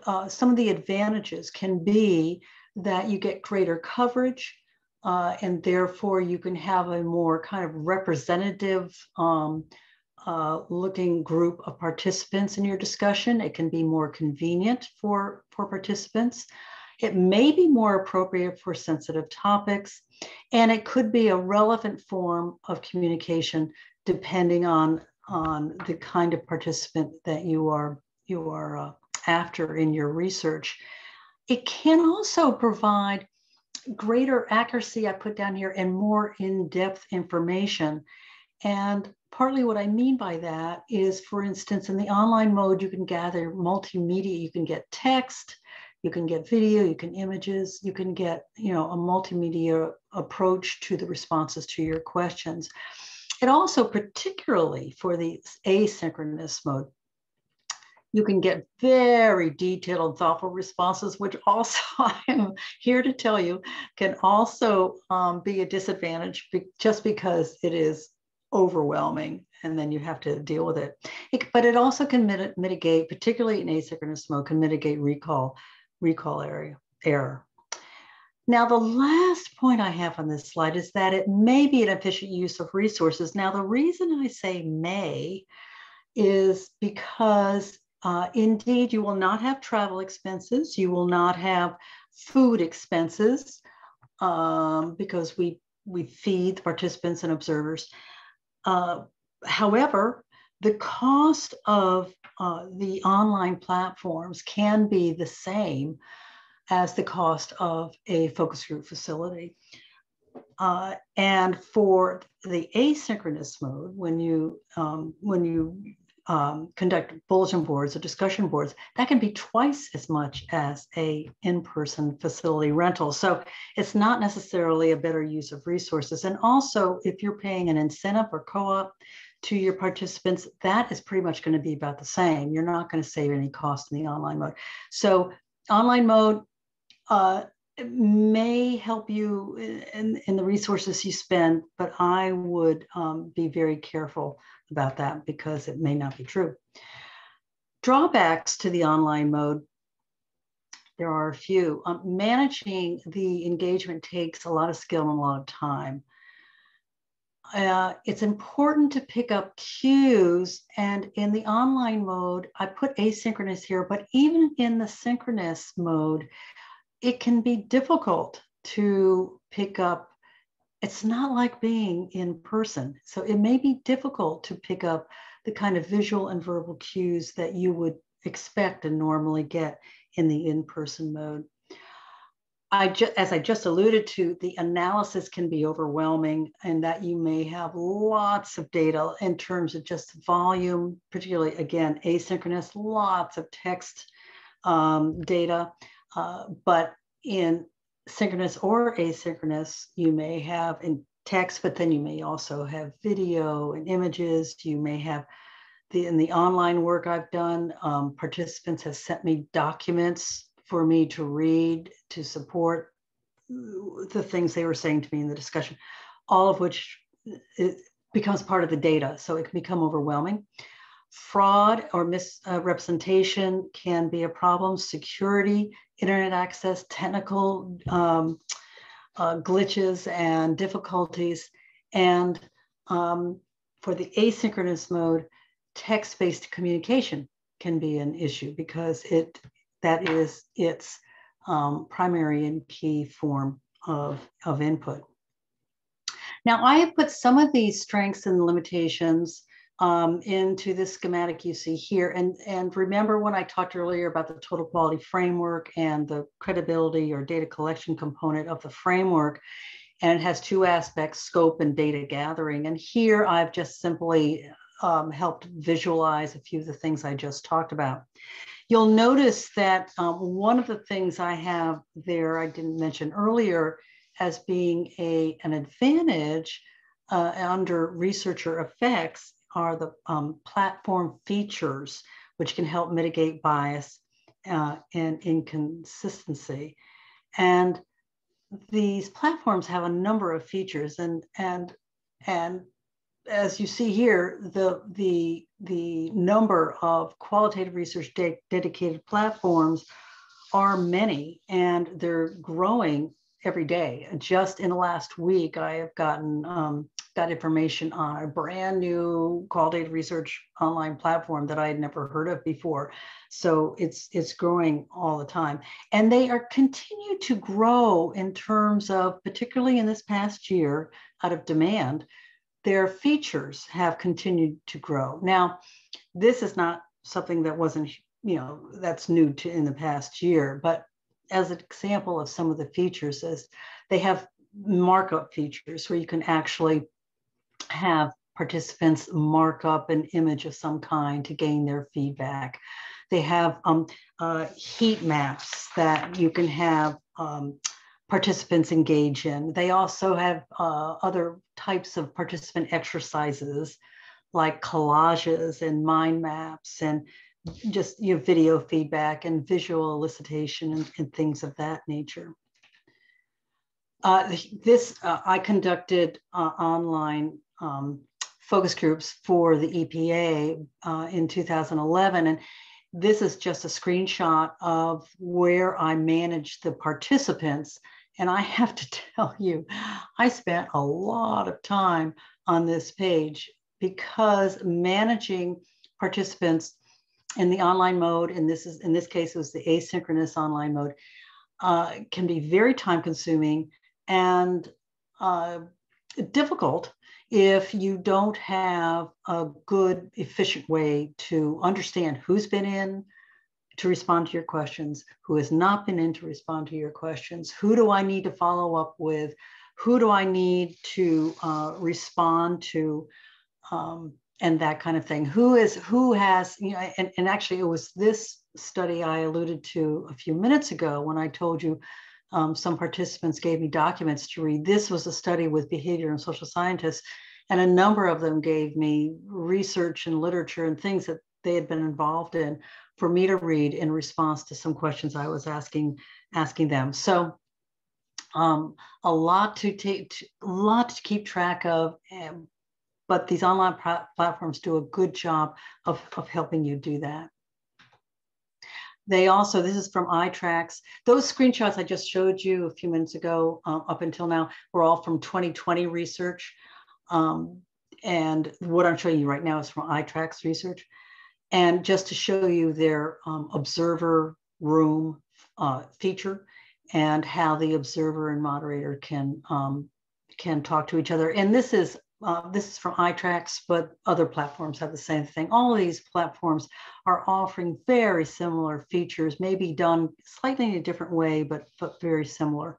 uh, some of the advantages can be that you get greater coverage, uh, and therefore you can have a more kind of representative um, uh, looking group of participants in your discussion. It can be more convenient for, for participants. It may be more appropriate for sensitive topics, and it could be a relevant form of communication depending on, on the kind of participant that you are, you are uh, after in your research. It can also provide greater accuracy, I put down here, and more in-depth information. And partly what I mean by that is, for instance, in the online mode, you can gather multimedia, you can get text, you can get video, you can images, you can get, you know, a multimedia approach to the responses to your questions. It also, particularly for the asynchronous mode, you can get very detailed and thoughtful responses, which also I am here to tell you can also um, be a disadvantage be just because it is overwhelming and then you have to deal with it. it but it also can mit mitigate, particularly in asynchronous mode, can mitigate recall, recall area, error. Now, the last point I have on this slide is that it may be an efficient use of resources. Now, the reason I say may is because uh, indeed, you will not have travel expenses. You will not have food expenses um, because we, we feed the participants and observers. Uh, however, the cost of uh, the online platforms can be the same as the cost of a focus group facility. Uh, and for the asynchronous mode, when you um, when you um, conduct bulletin boards or discussion boards, that can be twice as much as a in-person facility rental. So it's not necessarily a better use of resources. And also, if you're paying an incentive or co-op to your participants, that is pretty much going to be about the same. You're not going to save any cost in the online mode. So online mode uh, may help you in, in the resources you spend, but I would um, be very careful about that because it may not be true. Drawbacks to the online mode, there are a few. Um, managing the engagement takes a lot of skill and a lot of time. Uh, it's important to pick up cues. And in the online mode, I put asynchronous here, but even in the synchronous mode, it can be difficult to pick up it's not like being in person. So it may be difficult to pick up the kind of visual and verbal cues that you would expect and normally get in the in-person mode. I just, as I just alluded to, the analysis can be overwhelming and that you may have lots of data in terms of just volume, particularly again, asynchronous, lots of text um, data. Uh, but in synchronous or asynchronous, you may have in text, but then you may also have video and images. You may have the in the online work I've done, um, participants have sent me documents for me to read to support the things they were saying to me in the discussion, all of which it becomes part of the data. So it can become overwhelming. Fraud or misrepresentation uh, can be a problem. Security internet access, technical um, uh, glitches and difficulties. And um, for the asynchronous mode, text-based communication can be an issue because it that is its um, primary and key form of, of input. Now, I have put some of these strengths and limitations um, into this schematic you see here. And, and remember when I talked earlier about the total quality framework and the credibility or data collection component of the framework, and it has two aspects, scope and data gathering. And here I've just simply um, helped visualize a few of the things I just talked about. You'll notice that um, one of the things I have there, I didn't mention earlier, as being a, an advantage uh, under researcher effects are the um, platform features, which can help mitigate bias uh, and inconsistency. And these platforms have a number of features and, and, and as you see here, the, the, the number of qualitative research de dedicated platforms are many and they're growing every day. Just in the last week, I have gotten um, got information on a brand new qualitative research online platform that I had never heard of before. So it's it's growing all the time, and they are continue to grow in terms of, particularly in this past year, out of demand. Their features have continued to grow. Now, this is not something that wasn't you know that's new to in the past year, but as an example of some of the features is they have markup features where you can actually have participants mark up an image of some kind to gain their feedback. They have um, uh, heat maps that you can have um, participants engage in. They also have uh, other types of participant exercises like collages and mind maps and just your know, video feedback and visual elicitation and, and things of that nature. Uh, this, uh, I conducted uh, online um, focus groups for the EPA uh, in 2011. And this is just a screenshot of where I managed the participants. And I have to tell you, I spent a lot of time on this page because managing participants in the online mode, and this is in this case it was the asynchronous online mode, uh, can be very time consuming and uh, difficult if you don't have a good, efficient way to understand who's been in to respond to your questions, who has not been in to respond to your questions, who do I need to follow up with, who do I need to uh, respond to, um, and that kind of thing. Who is who has you know, and, and actually it was this study I alluded to a few minutes ago when I told you um, some participants gave me documents to read. This was a study with behavior and social scientists, and a number of them gave me research and literature and things that they had been involved in for me to read in response to some questions I was asking asking them. So um, a lot to take, a lot to keep track of, and, but these online platforms do a good job of, of helping you do that. They also, this is from iTracks. Those screenshots I just showed you a few minutes ago uh, up until now were all from 2020 research. Um, and what I'm showing you right now is from iTracks research. And just to show you their um, observer room uh, feature and how the observer and moderator can um, can talk to each other. And this is uh, this is from iTracks, but other platforms have the same thing. All of these platforms are offering very similar features, maybe done slightly in a different way, but, but very similar.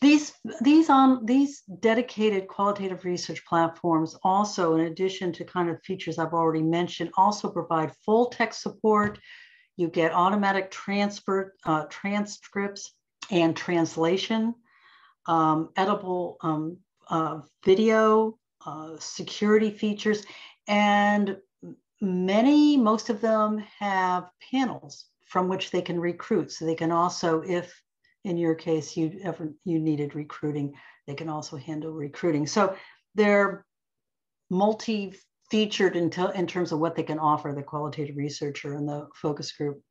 These, these, on, these dedicated qualitative research platforms also, in addition to kind of features I've already mentioned, also provide full text support. You get automatic transfer, uh, transcripts and translation, um, editable um, uh, video, uh, security features, and many, most of them have panels from which they can recruit. So they can also, if in your case you ever you needed recruiting, they can also handle recruiting. So they're multi-featured in, in terms of what they can offer the qualitative researcher and the focus group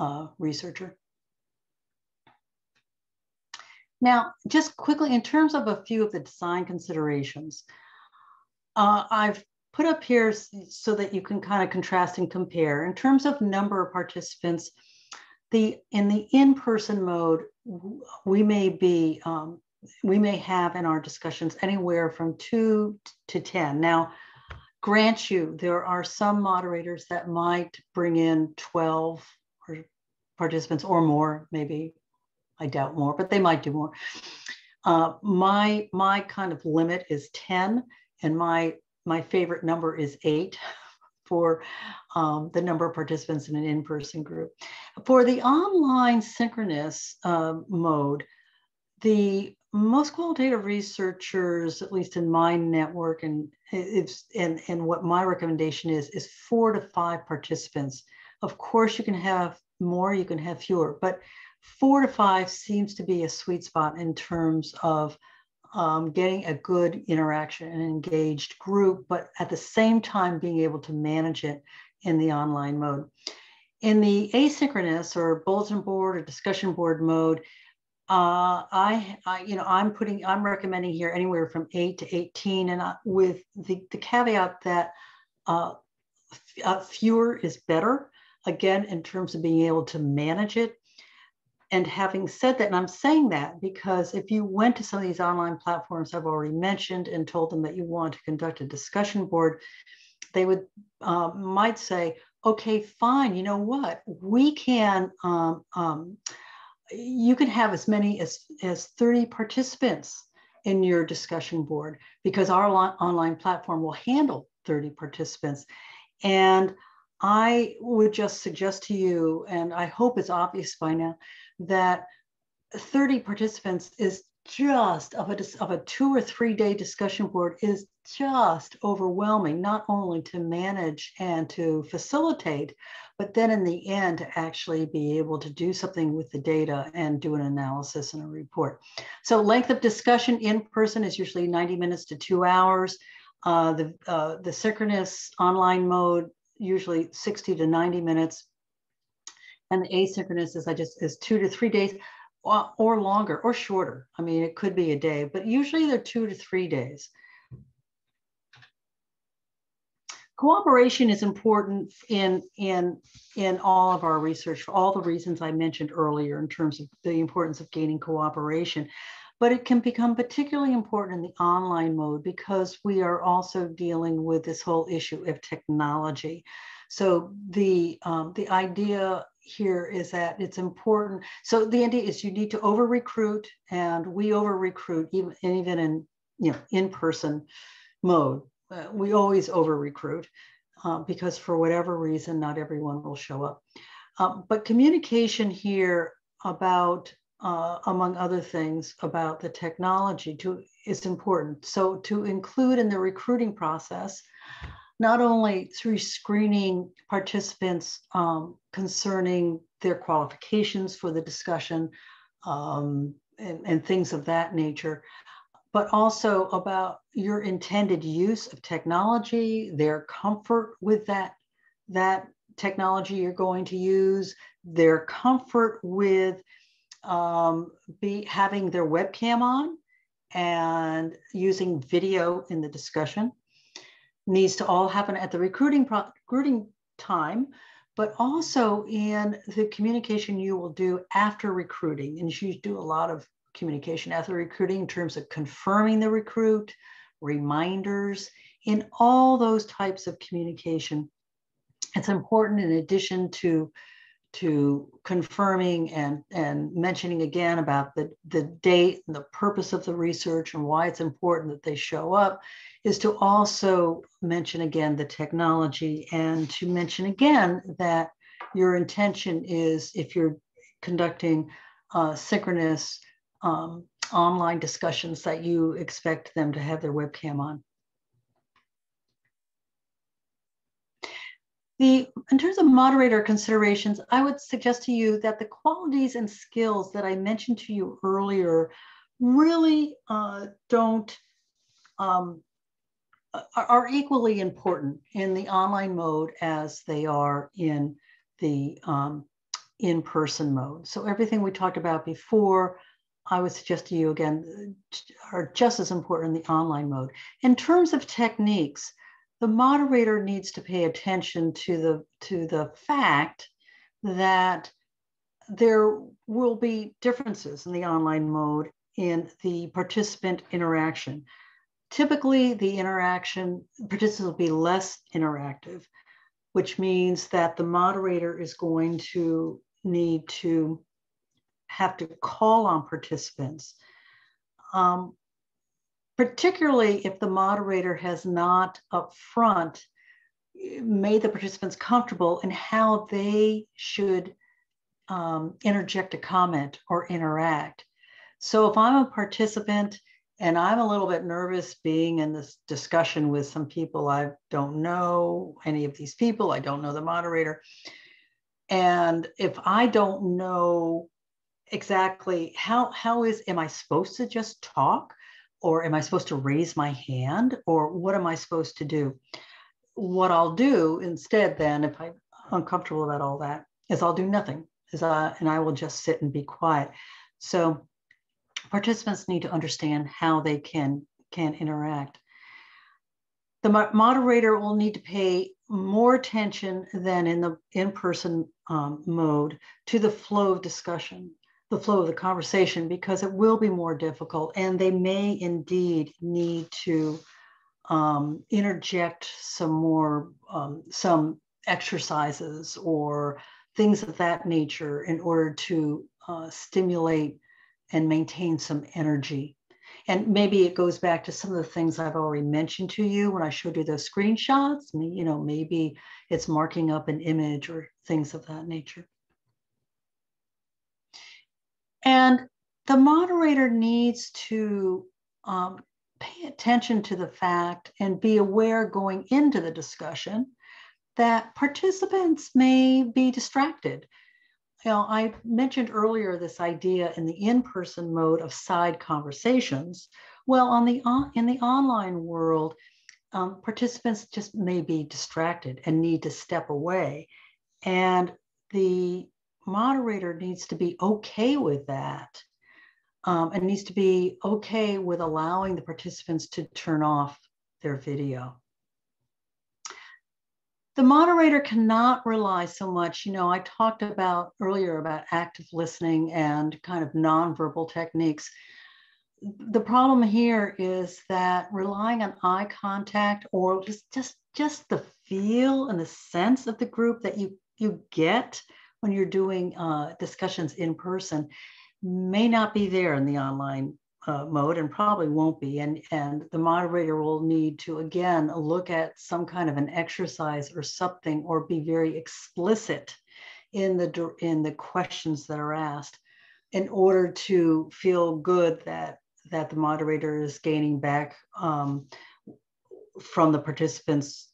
uh, researcher. Now, just quickly, in terms of a few of the design considerations, uh, I've put up here so that you can kind of contrast and compare. In terms of number of participants, the in the in-person mode, we may be um, we may have in our discussions anywhere from two to 10. Now, grant you, there are some moderators that might bring in 12 or participants or more, maybe I doubt more, but they might do more. Uh, my my kind of limit is 10, and my my favorite number is eight for um, the number of participants in an in-person group. For the online synchronous uh, mode, the most qualitative researchers, at least in my network, and and and what my recommendation is, is four to five participants. Of course, you can have more, you can have fewer, but four to five seems to be a sweet spot in terms of um, getting a good interaction and engaged group, but at the same time being able to manage it in the online mode. In the asynchronous or bulletin board or discussion board mode, uh, I, I, you know, I'm putting, I'm recommending here anywhere from eight to 18, and I, with the, the caveat that uh, uh, fewer is better, again, in terms of being able to manage it. And having said that, and I'm saying that because if you went to some of these online platforms I've already mentioned and told them that you want to conduct a discussion board, they would uh, might say, okay, fine, you know what, we can um, um, you can have as many as, as 30 participants in your discussion board because our online platform will handle 30 participants. And I would just suggest to you, and I hope it's obvious by now, that 30 participants is just of a, of a two or three day discussion board is just overwhelming, not only to manage and to facilitate, but then in the end to actually be able to do something with the data and do an analysis and a report. So length of discussion in person is usually 90 minutes to two hours. Uh, the, uh, the synchronous online mode, usually 60 to 90 minutes. And the asynchronous is I just is two to three days or, or longer or shorter. I mean, it could be a day, but usually they're two to three days. Cooperation is important in, in, in all of our research for all the reasons I mentioned earlier in terms of the importance of gaining cooperation. But it can become particularly important in the online mode because we are also dealing with this whole issue of technology. So the, um, the idea here is that it's important. So the idea is you need to over recruit and we over recruit even, even in, you know, in-person mode uh, we always over recruit uh, because for whatever reason, not everyone will show up. Um, but communication here about, uh, among other things, about the technology to, is important. So to include in the recruiting process, not only through screening participants um, concerning their qualifications for the discussion um, and, and, things of that nature, but also about your intended use of technology, their comfort with that, that technology you're going to use, their comfort with um, be having their webcam on and using video in the discussion needs to all happen at the recruiting pro- recruiting time but also in the communication you will do after recruiting and you do a lot of communication after recruiting in terms of confirming the recruit, reminders, in all those types of communication. It's important in addition to to confirming and, and mentioning again about the, the date and the purpose of the research and why it's important that they show up is to also mention again the technology and to mention again that your intention is if you're conducting uh, synchronous um, online discussions that you expect them to have their webcam on. The, in terms of moderator considerations, I would suggest to you that the qualities and skills that I mentioned to you earlier really uh, don't, um, are equally important in the online mode as they are in the um, in-person mode. So everything we talked about before, I would suggest to you again, are just as important in the online mode. In terms of techniques, the moderator needs to pay attention to the, to the fact that there will be differences in the online mode in the participant interaction. Typically, the interaction, participants will be less interactive, which means that the moderator is going to need to have to call on participants, um, particularly if the moderator has not upfront made the participants comfortable in how they should um, interject a comment or interact. So if I'm a participant and I'm a little bit nervous being in this discussion with some people I don't know any of these people, I don't know the moderator. And if I don't know exactly how how is am I supposed to just talk or am I supposed to raise my hand or what am I supposed to do? What I'll do instead then if I'm uncomfortable about all that is I'll do nothing is I, and I will just sit and be quiet. So participants need to understand how they can can interact. The moderator will need to pay more attention than in the in-person um, mode to the flow of discussion, the flow of the conversation, because it will be more difficult and they may indeed need to um, interject some more, um, some exercises or things of that nature in order to uh, stimulate and maintain some energy. And maybe it goes back to some of the things I've already mentioned to you when I showed you those screenshots. You know, maybe it's marking up an image or things of that nature. And the moderator needs to um, pay attention to the fact and be aware going into the discussion that participants may be distracted now, I mentioned earlier this idea in the in-person mode of side conversations. Well, on the in the online world, um, participants just may be distracted and need to step away, and the moderator needs to be okay with that, um, and needs to be okay with allowing the participants to turn off their video the moderator cannot rely so much. You know, I talked about earlier about active listening and kind of nonverbal techniques. The problem here is that relying on eye contact or just just just the feel and the sense of the group that you you get when you're doing uh, discussions in person may not be there in the online uh, mode and probably won't be. And, and the moderator will need to, again, look at some kind of an exercise or something or be very explicit in the, in the questions that are asked in order to feel good that, that the moderator is gaining back um, from the participants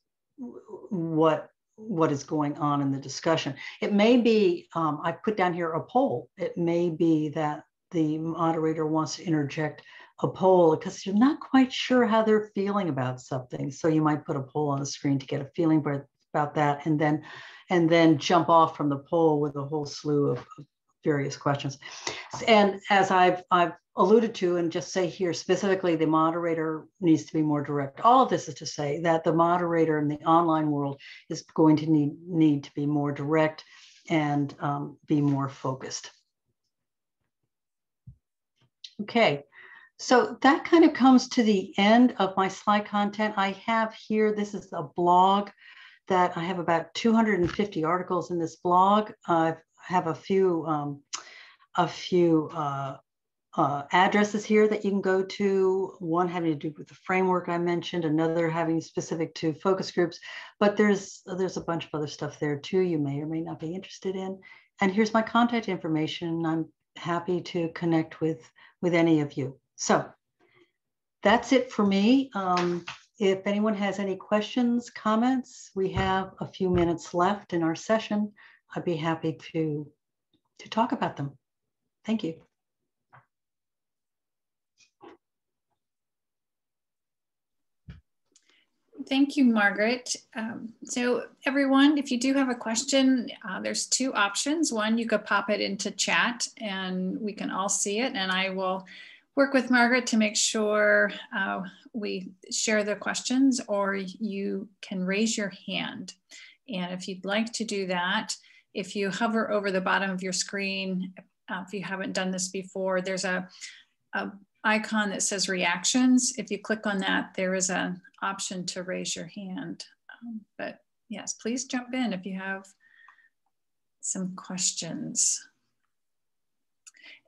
what what is going on in the discussion. It may be, um, I put down here a poll. It may be that the moderator wants to interject a poll because you're not quite sure how they're feeling about something. So you might put a poll on the screen to get a feeling about that and then and then jump off from the poll with a whole slew of, of various questions. And as I've I've alluded to and just say here specifically the moderator needs to be more direct. All of this is to say that the moderator in the online world is going to need need to be more direct and um, be more focused. Okay, so that kind of comes to the end of my slide content. I have here, this is a blog that I have about 250 articles in this blog. Uh, I have a few, um, a few uh, uh, addresses here that you can go to, one having to do with the framework I mentioned, another having specific to focus groups, but there's, there's a bunch of other stuff there too you may or may not be interested in. And here's my contact information. I'm happy to connect with with any of you. So that's it for me. Um, if anyone has any questions, comments, we have a few minutes left in our session. I'd be happy to, to talk about them. Thank you.
Thank you, Margaret. Um, so everyone, if you do have a question, uh, there's two options. One, you could pop it into chat and we can all see it and I will work with Margaret to make sure uh, we share the questions or you can raise your hand. And if you'd like to do that, if you hover over the bottom of your screen, uh, if you haven't done this before, there's a, a icon that says reactions. If you click on that, there is an option to raise your hand. Um, but yes, please jump in if you have some questions.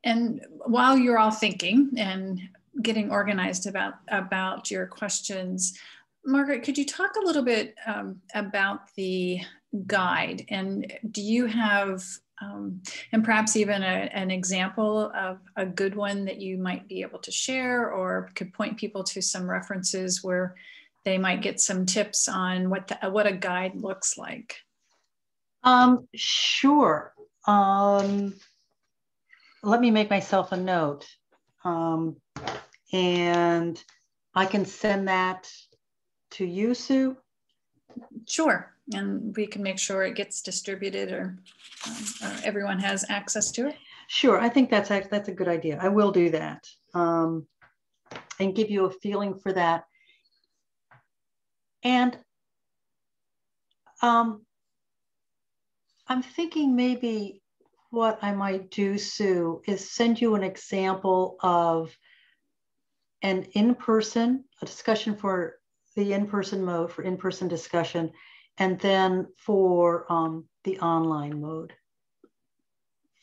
And while you're all thinking and getting organized about, about your questions, Margaret, could you talk a little bit um, about the guide? And do you have um, and perhaps even a, an example of a good one that you might be able to share or could point people to some references where they might get some tips on what the, what a guide looks like.
Um, sure. Um, let me make myself a note. Um, and I can send that to you, Sue?
Sure. And we can make sure it gets distributed or, um, or everyone has access to it.
Sure. I think that's that's a good idea. I will do that um, and give you a feeling for that. And um, I'm thinking maybe what I might do, Sue, is send you an example of an in-person, a discussion for the in-person mode for in-person discussion, and then for um, the online mode.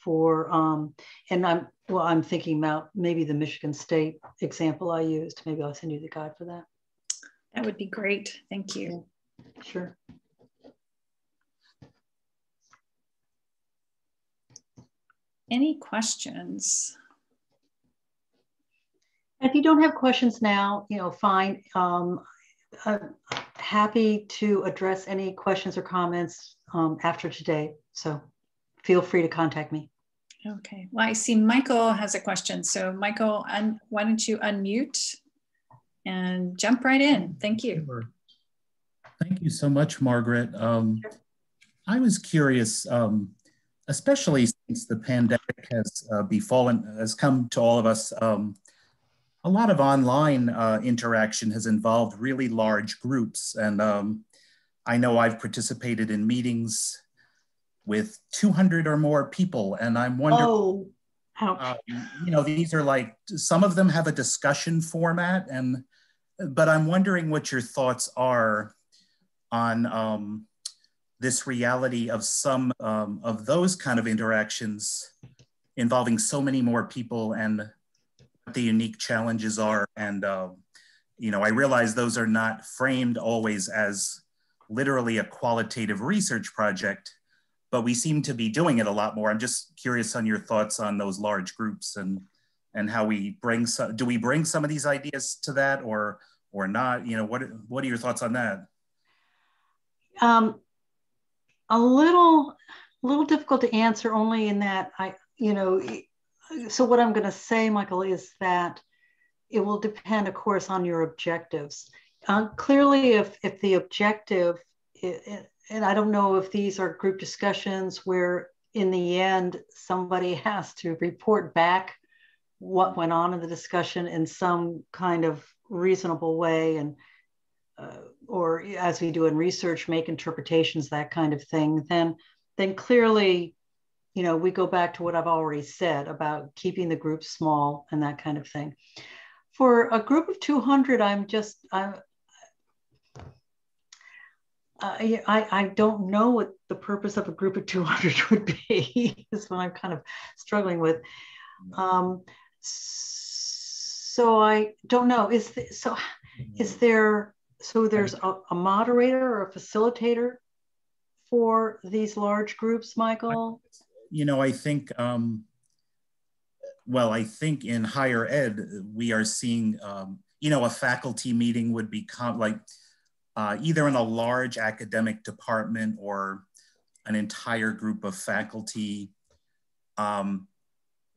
For um, and I'm well, I'm thinking about maybe the Michigan State example I used. Maybe I'll send you the guide for that.
That would be great. Thank you.
Sure.
Any questions?
If you don't have questions now, you know, fine. Um, happy to address any questions or comments um, after today. So feel free to contact me.
Okay. Well, I see Michael has a question. So Michael, why don't you unmute and jump right in? Thank you. Sure.
Thank you so much, Margaret. Um, sure. I was curious, um, especially since the pandemic has uh, befallen, has come to all of us, um, a lot of online uh, interaction has involved really large groups. And um, I know I've participated in meetings with 200 or more people. And I'm wondering, oh, uh, you know, these are like, some of them have a discussion format. And, but I'm wondering what your thoughts are on um, this reality of some um, of those kind of interactions involving so many more people and the unique challenges are. And, uh, you know, I realize those are not framed always as literally a qualitative research project, but we seem to be doing it a lot more. I'm just curious on your thoughts on those large groups and and how we bring some, do we bring some of these ideas to that or or not? You know, what what are your thoughts on that?
Um, a little, a little difficult to answer only in that I, you know, so what I'm going to say, Michael, is that it will depend, of course, on your objectives. Uh, clearly, if if the objective, and I don't know if these are group discussions where in the end somebody has to report back what went on in the discussion in some kind of reasonable way and uh, or as we do in research make interpretations that kind of thing then then clearly you know, we go back to what I've already said about keeping the group small and that kind of thing. For a group of 200, I'm just, I'm, I, I don't know what the purpose of a group of 200 would be, is what I'm kind of struggling with. Um, so I don't know. Is the, so is there so there's a, a moderator or a facilitator for these large groups, Michael?
You know, I think, um, well, I think in higher ed, we are seeing, um, you know, a faculty meeting would become like uh, either in a large academic department or an entire group of faculty. Um,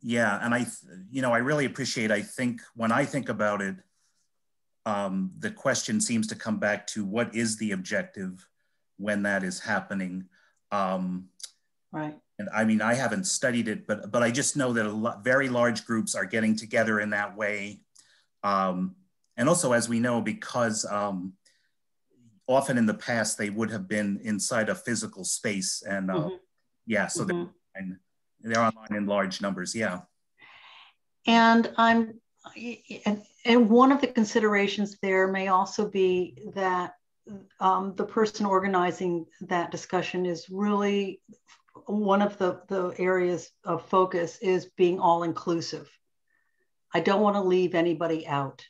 yeah, and I, you know, I really appreciate, I think when I think about it, um, the question seems to come back to what is the objective when that is happening? Um,
right
and I mean, I haven't studied it, but but I just know that a lot, very large groups are getting together in that way, um, and also as we know, because um, often in the past they would have been inside a physical space, and uh, mm-hmm. yeah, so mm-hmm. they're, they're online in large numbers, yeah.
And I'm, and, and one of the considerations there may also be that um, the person organizing that discussion is really one of the, the areas of focus is being all inclusive. I don't want to leave anybody out.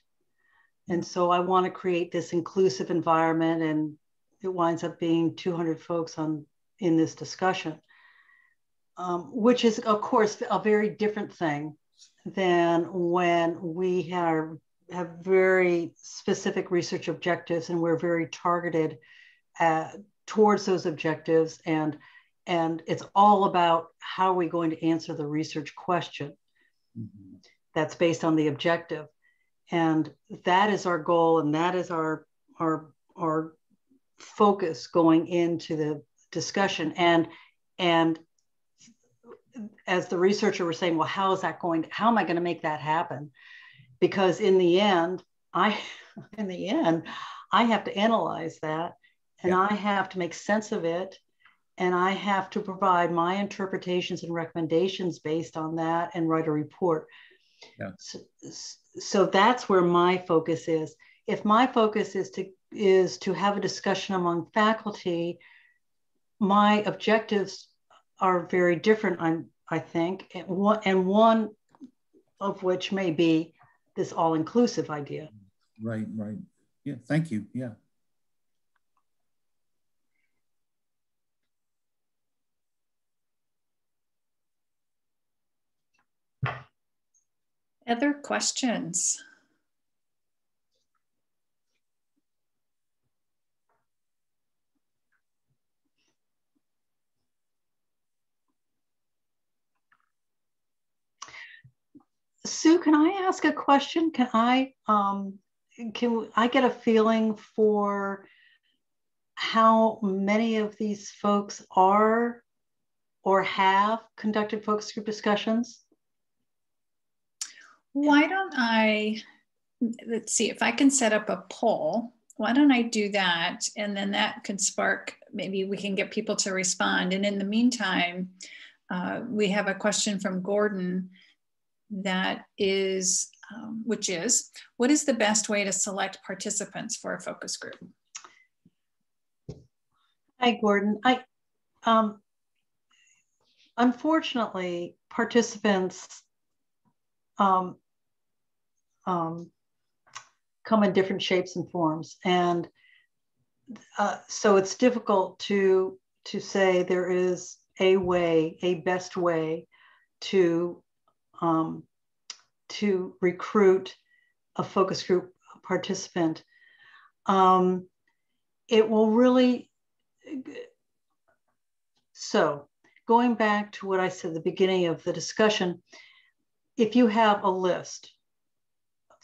And so I want to create this inclusive environment and it winds up being 200 folks on in this discussion. um, which is, of course, a very different thing than when we have, have very specific research objectives and we're very targeted at, towards those objectives and and it's all about how are we going to answer the research question mm-hmm. that's based on the objective and that is our goal and that is our our our focus going into the discussion and and as the researcher was saying well how is that going to, how am i going to make that happen because in the end i in the end i have to analyze that and yeah. i have to make sense of it and i have to provide my interpretations and recommendations based on that and write a report. Yeah. so, so that's where my focus is. If my focus is to is to have a discussion among faculty my objectives are very different I'm, i think and one, and one of which may be this all-inclusive idea.
Right right. Yeah thank you. Yeah
Other questions?
Sue, can I ask a question? Can I um, can I get a feeling for how many of these folks are or have conducted focus group discussions?
Why don't I, let's see, if I can set up a poll, why don't I do that? And then that could spark, maybe we can get people to respond. And in the meantime, uh, we have a question from Gordon that is, um, which is, what is the best way to select participants for a focus group?
Hi, Gordon. I, um, unfortunately, participants um, um, come in different shapes and forms. And uh, so it's difficult to, to say there is a way, a best way to, um, to recruit a focus group participant. Um, it will really, so going back to what I said at the beginning of the discussion, if you have a list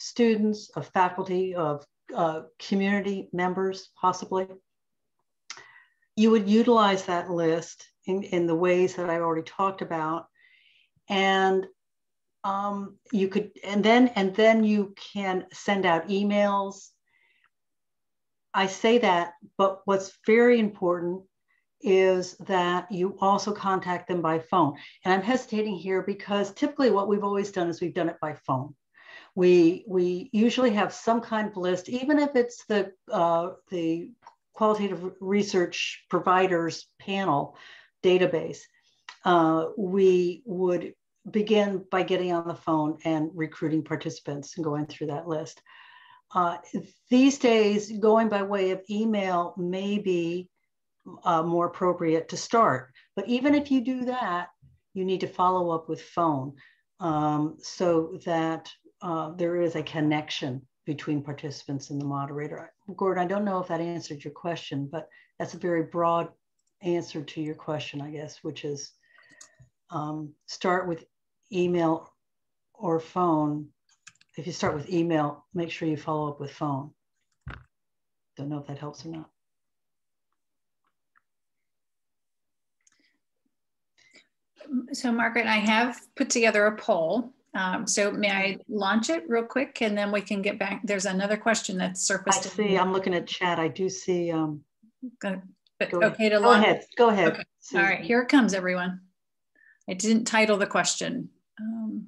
students, of faculty, of uh, community members, possibly. You would utilize that list in, in the ways that I already talked about. And um, you could, and then, and then you can send out emails. I say that, but what's very important is that you also contact them by phone. And I'm hesitating here because typically what we've always done is we've done it by phone. We, we usually have some kind of list, even if it's the, uh, the qualitative research providers panel database. Uh, we would begin by getting on the phone and recruiting participants and going through that list. Uh, these days, going by way of email may be uh, more appropriate to start. But even if you do that, you need to follow up with phone um, so that uh, there is a connection between participants and the moderator. Gordon, I don't know if that answered your question, but that's a very broad answer to your question, I guess, which is um, start with email or phone. If you start with email, make sure you follow up with phone. Don't know if that helps or not.
So Margaret, I have put together a poll um, so may I launch it real quick and then we can get back. There's another question that's surfaced.
I see, I'm looking at chat. I do see. Um,
but okay to launch.
Go ahead, go ahead. Okay.
All right, here it comes everyone. I didn't title the question. Um,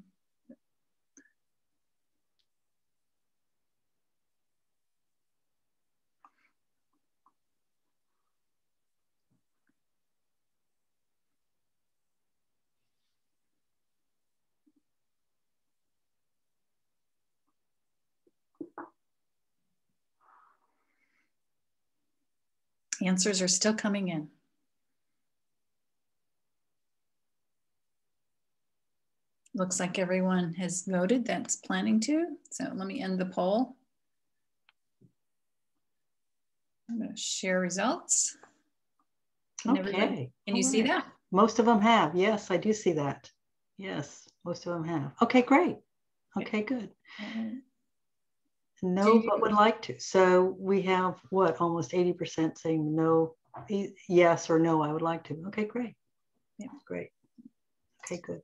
Answers are still coming in. Looks like everyone has voted that's planning to. So let me end the poll. I'm going to share results.
Can okay.
Can you see that?
Most of them have. Yes, I do see that. Yes, most of them have. Okay, great. Okay, good. No, but would like to. So we have what, almost 80% saying no, yes or no, I would like to. Okay, great. Yeah, great. Okay, good.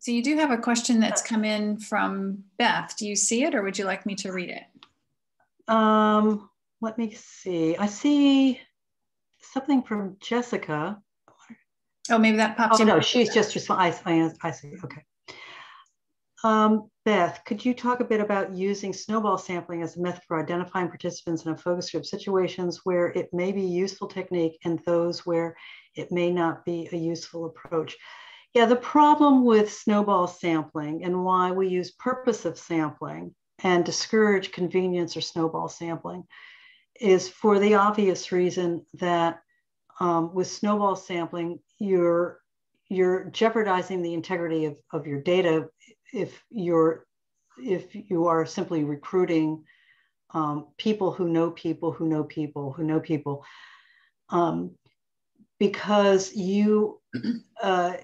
So you do have a question that's come in from Beth. Do you see it or would you like me to read it?
Um, let me see. I see something from Jessica.
Oh, maybe that pops
oh, no, she's just responding. I, I, I see. Okay. Um, Beth, could you talk a bit about using snowball sampling as a method for identifying participants in a focus group situations where it may be a useful technique and those where it may not be a useful approach? Yeah, the problem with snowball sampling and why we use purposive sampling and discourage convenience or snowball sampling is for the obvious reason that um, with snowball sampling, you're you're jeopardizing the integrity of, of your data if you're if you are simply recruiting um, people who know people who know people who know people um, because you uh,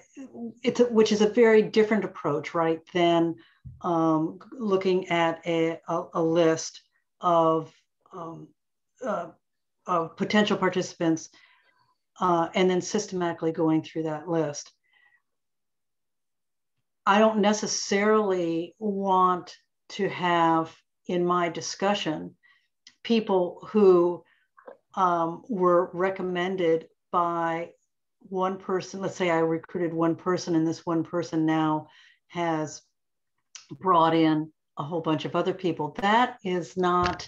it's a, which is a very different approach right than um, looking at a, a, a list of um, uh, of potential participants uh, and then systematically going through that list. I don't necessarily want to have in my discussion people who um, were recommended by one person. Let's say I recruited one person, and this one person now has brought in a whole bunch of other people. That is not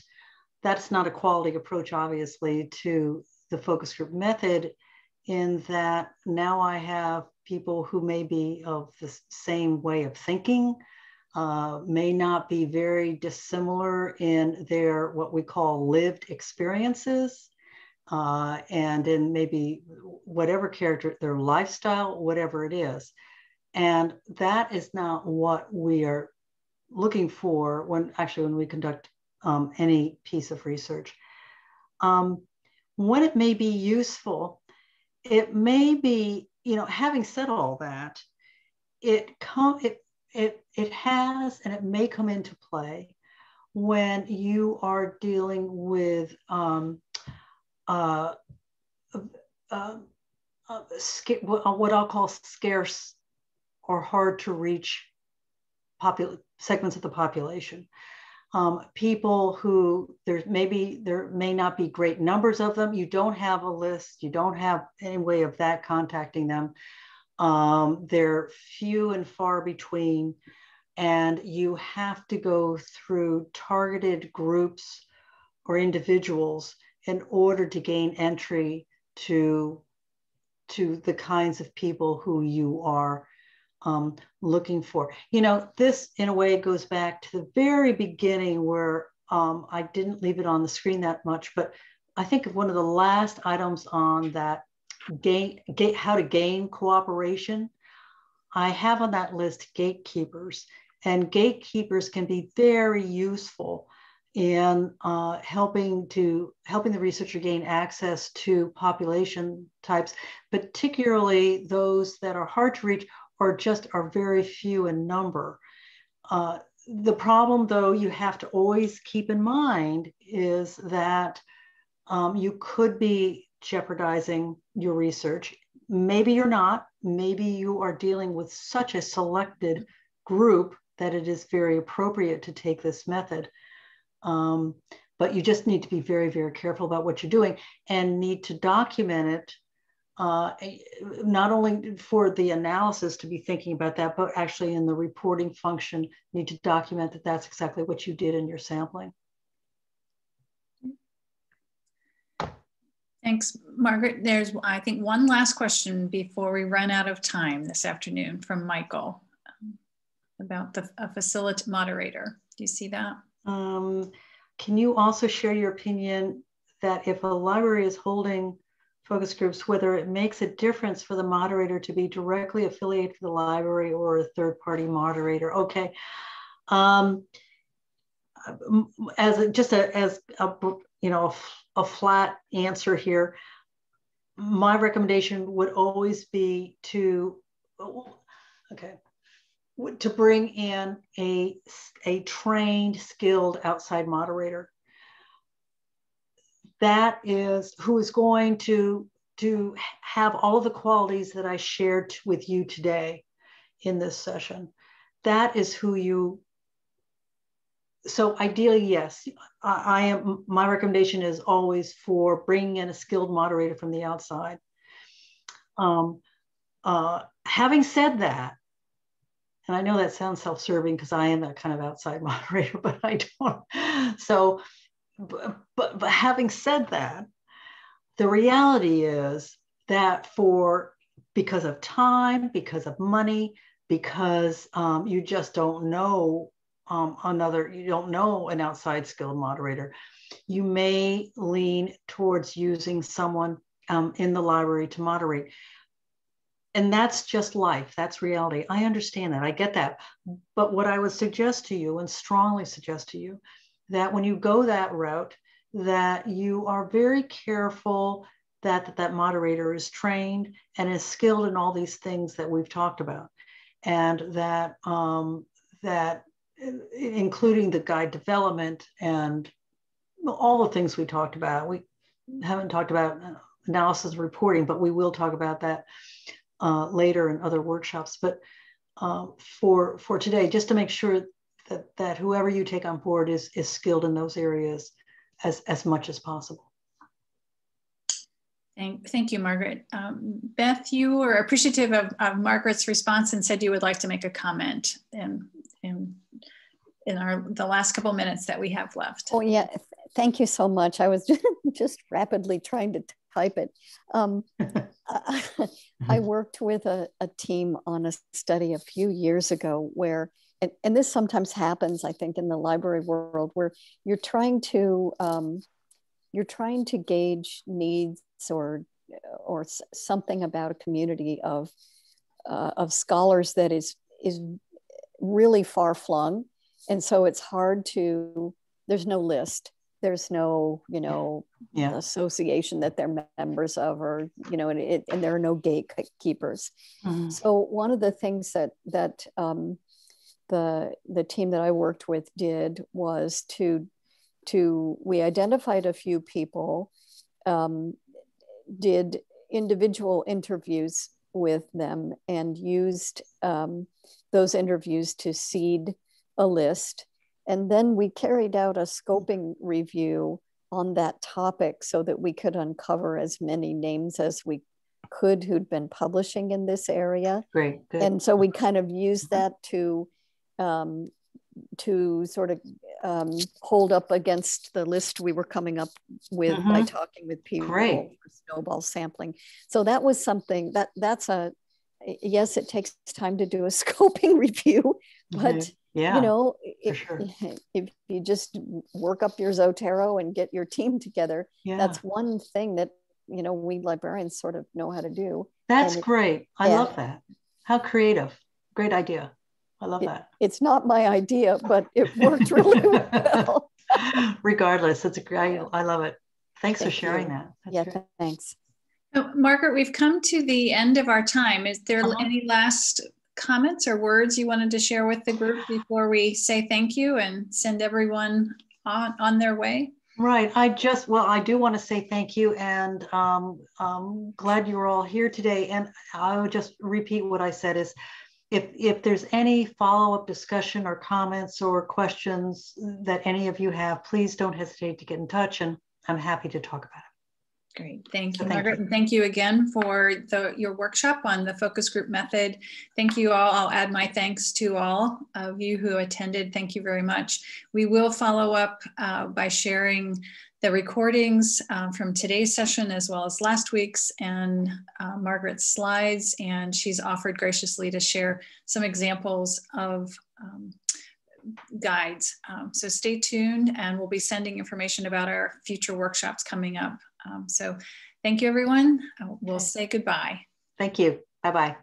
that's not a quality approach, obviously, to the focus group method, in that now I have people who may be of the same way of thinking, uh, may not be very dissimilar in their what we call lived experiences, uh, and in maybe whatever character, their lifestyle, whatever it is. And that is not what we are looking for when actually when we conduct um, any piece of research. Um, when it may be useful, it may be, you know, having said all that, it come it it it has and it may come into play when you are dealing with um, uh, uh, uh, what I'll call scarce or hard to reach popul- segments of the population um, people who there maybe there may not be great numbers of them. You don't have a list. You don't have any way of that contacting them. Um, they're few and far between, and you have to go through targeted groups or individuals in order to gain entry to to the kinds of people who you are um, looking for. You know, this in a way goes back to the very beginning where um, I didn't leave it on the screen that much, but I think of one of the last items on that gain, gate, how to gain cooperation. I have on that list gatekeepers, and gatekeepers can be very useful in uh, helping to helping the researcher gain access to population types, particularly those that are hard to reach or just are very few in number. Uh, the problem, though, you have to always keep in mind is that um, you could be jeopardizing your research. Maybe you're not. Maybe you are dealing with such a selected group that it is very appropriate to take this method. Um, but you just need to be very, very careful about what you're doing and need to document it uh, not only for the analysis to be thinking about that, but actually in the reporting function, need to document that that's exactly what you did in your sampling.
Thanks, Margaret. There's, I think, one last question before we run out of time this afternoon from Michael um, about the a facility moderator. Do you see that? Um,
can you also share your opinion that if a library is holding focus groups, whether it makes a difference for the moderator to be directly affiliated to the library or a third party moderator. Okay. Um, as a, just a, as a, you know, a, a flat answer here, my recommendation would always be to, okay, to bring in a, a trained, skilled outside moderator that is who is going to to have all of the qualities that I shared with you today in this session. That is who you. So ideally, yes, I, I am. My recommendation is always for bringing in a skilled moderator from the outside. Um, uh, having said that, and I know that sounds self-serving because I am that kind of outside moderator, but I don't. So but, but, having said that, the reality is that for because of time, because of money, because um, you just don't know um, another, you don't know an outside skilled moderator, you may lean towards using someone um, in the library to moderate. And that's just life. That's reality. I understand that. I get that. But what I would suggest to you and strongly suggest to you that when you go that route, that you are very careful that, that that moderator is trained and is skilled in all these things that we've talked about, and that um, that including the guide development and all the things we talked about. We haven't talked about analysis reporting, but we will talk about that uh, later in other workshops. But uh, for for today, just to make sure that, that whoever you take on board is, is skilled in those areas as, as much as possible.
Thank, thank you, Margaret. Um, Beth, you were appreciative of, of, Margaret's response and said you would like to make a comment in, in, in our the last couple minutes that we have left.
Oh yeah, thank you so much. I was just, just rapidly trying to type it. Um, I worked with a, a team on a study a few years ago where and, and this sometimes happens, I think, in the library world where you're trying to um, you're trying to gauge needs or or something about a community of uh, of scholars that is is really far flung, and so it's hard to. There's no list. There's no, you know, yeah. association that they're members of, or you know, and, it, and there are no gatekeepers. Mm-hmm. So one of the things that that um, the the team that I worked with did was to to we identified a few people, um, did individual interviews with them, and used um, those interviews to seed a list, and then we carried out a scoping review on that topic so that we could uncover as many names as we could who'd been publishing in this area.
Great. Good.
And so we kind of used that to um, to sort of um, hold up against the list we were coming up with mm-hmm. by talking with people for snowball sampling. So that was something that that's a yes, it takes time to do a scoping review, but mm-hmm. yeah, you know, if, sure. if you just work up your Zotero and get your team together, yeah. that's one thing that you know we librarians sort of know how to do.
That's great. I yeah. love that. How creative. Great idea. I love
it,
that.
It's not my idea, but it worked really well.
Regardless, it's a great, I love it. Thanks Thank for sharing you. that.
That's yeah, great. thanks.
So, Margaret, we've come to the end of our time. Is there uh-huh. any last comments or words you wanted to share with the group before we say thank you and send everyone on, on their way?
Right. I just, well, I do want to say thank you and um, I'm glad you're all here today. And I would just repeat what I said is if, if there's any follow-up discussion or comments or questions that any of you have, please don't hesitate to get in touch and I'm happy to talk about it.
Great, thank you, so Margaret. You. And thank you again for the, your workshop on the focus group method. Thank you all. I'll add my thanks to all of you who attended. Thank you very much. We will follow up uh, by sharing the recordings um, from today's session as well as last week's and uh, Margaret's slides. And she's offered graciously to share some examples of um, guides. Um, so stay tuned and we'll be sending information about our future workshops coming up Um, so thank you, everyone. Uh, we'll say goodbye.
Thank you. Bye-bye.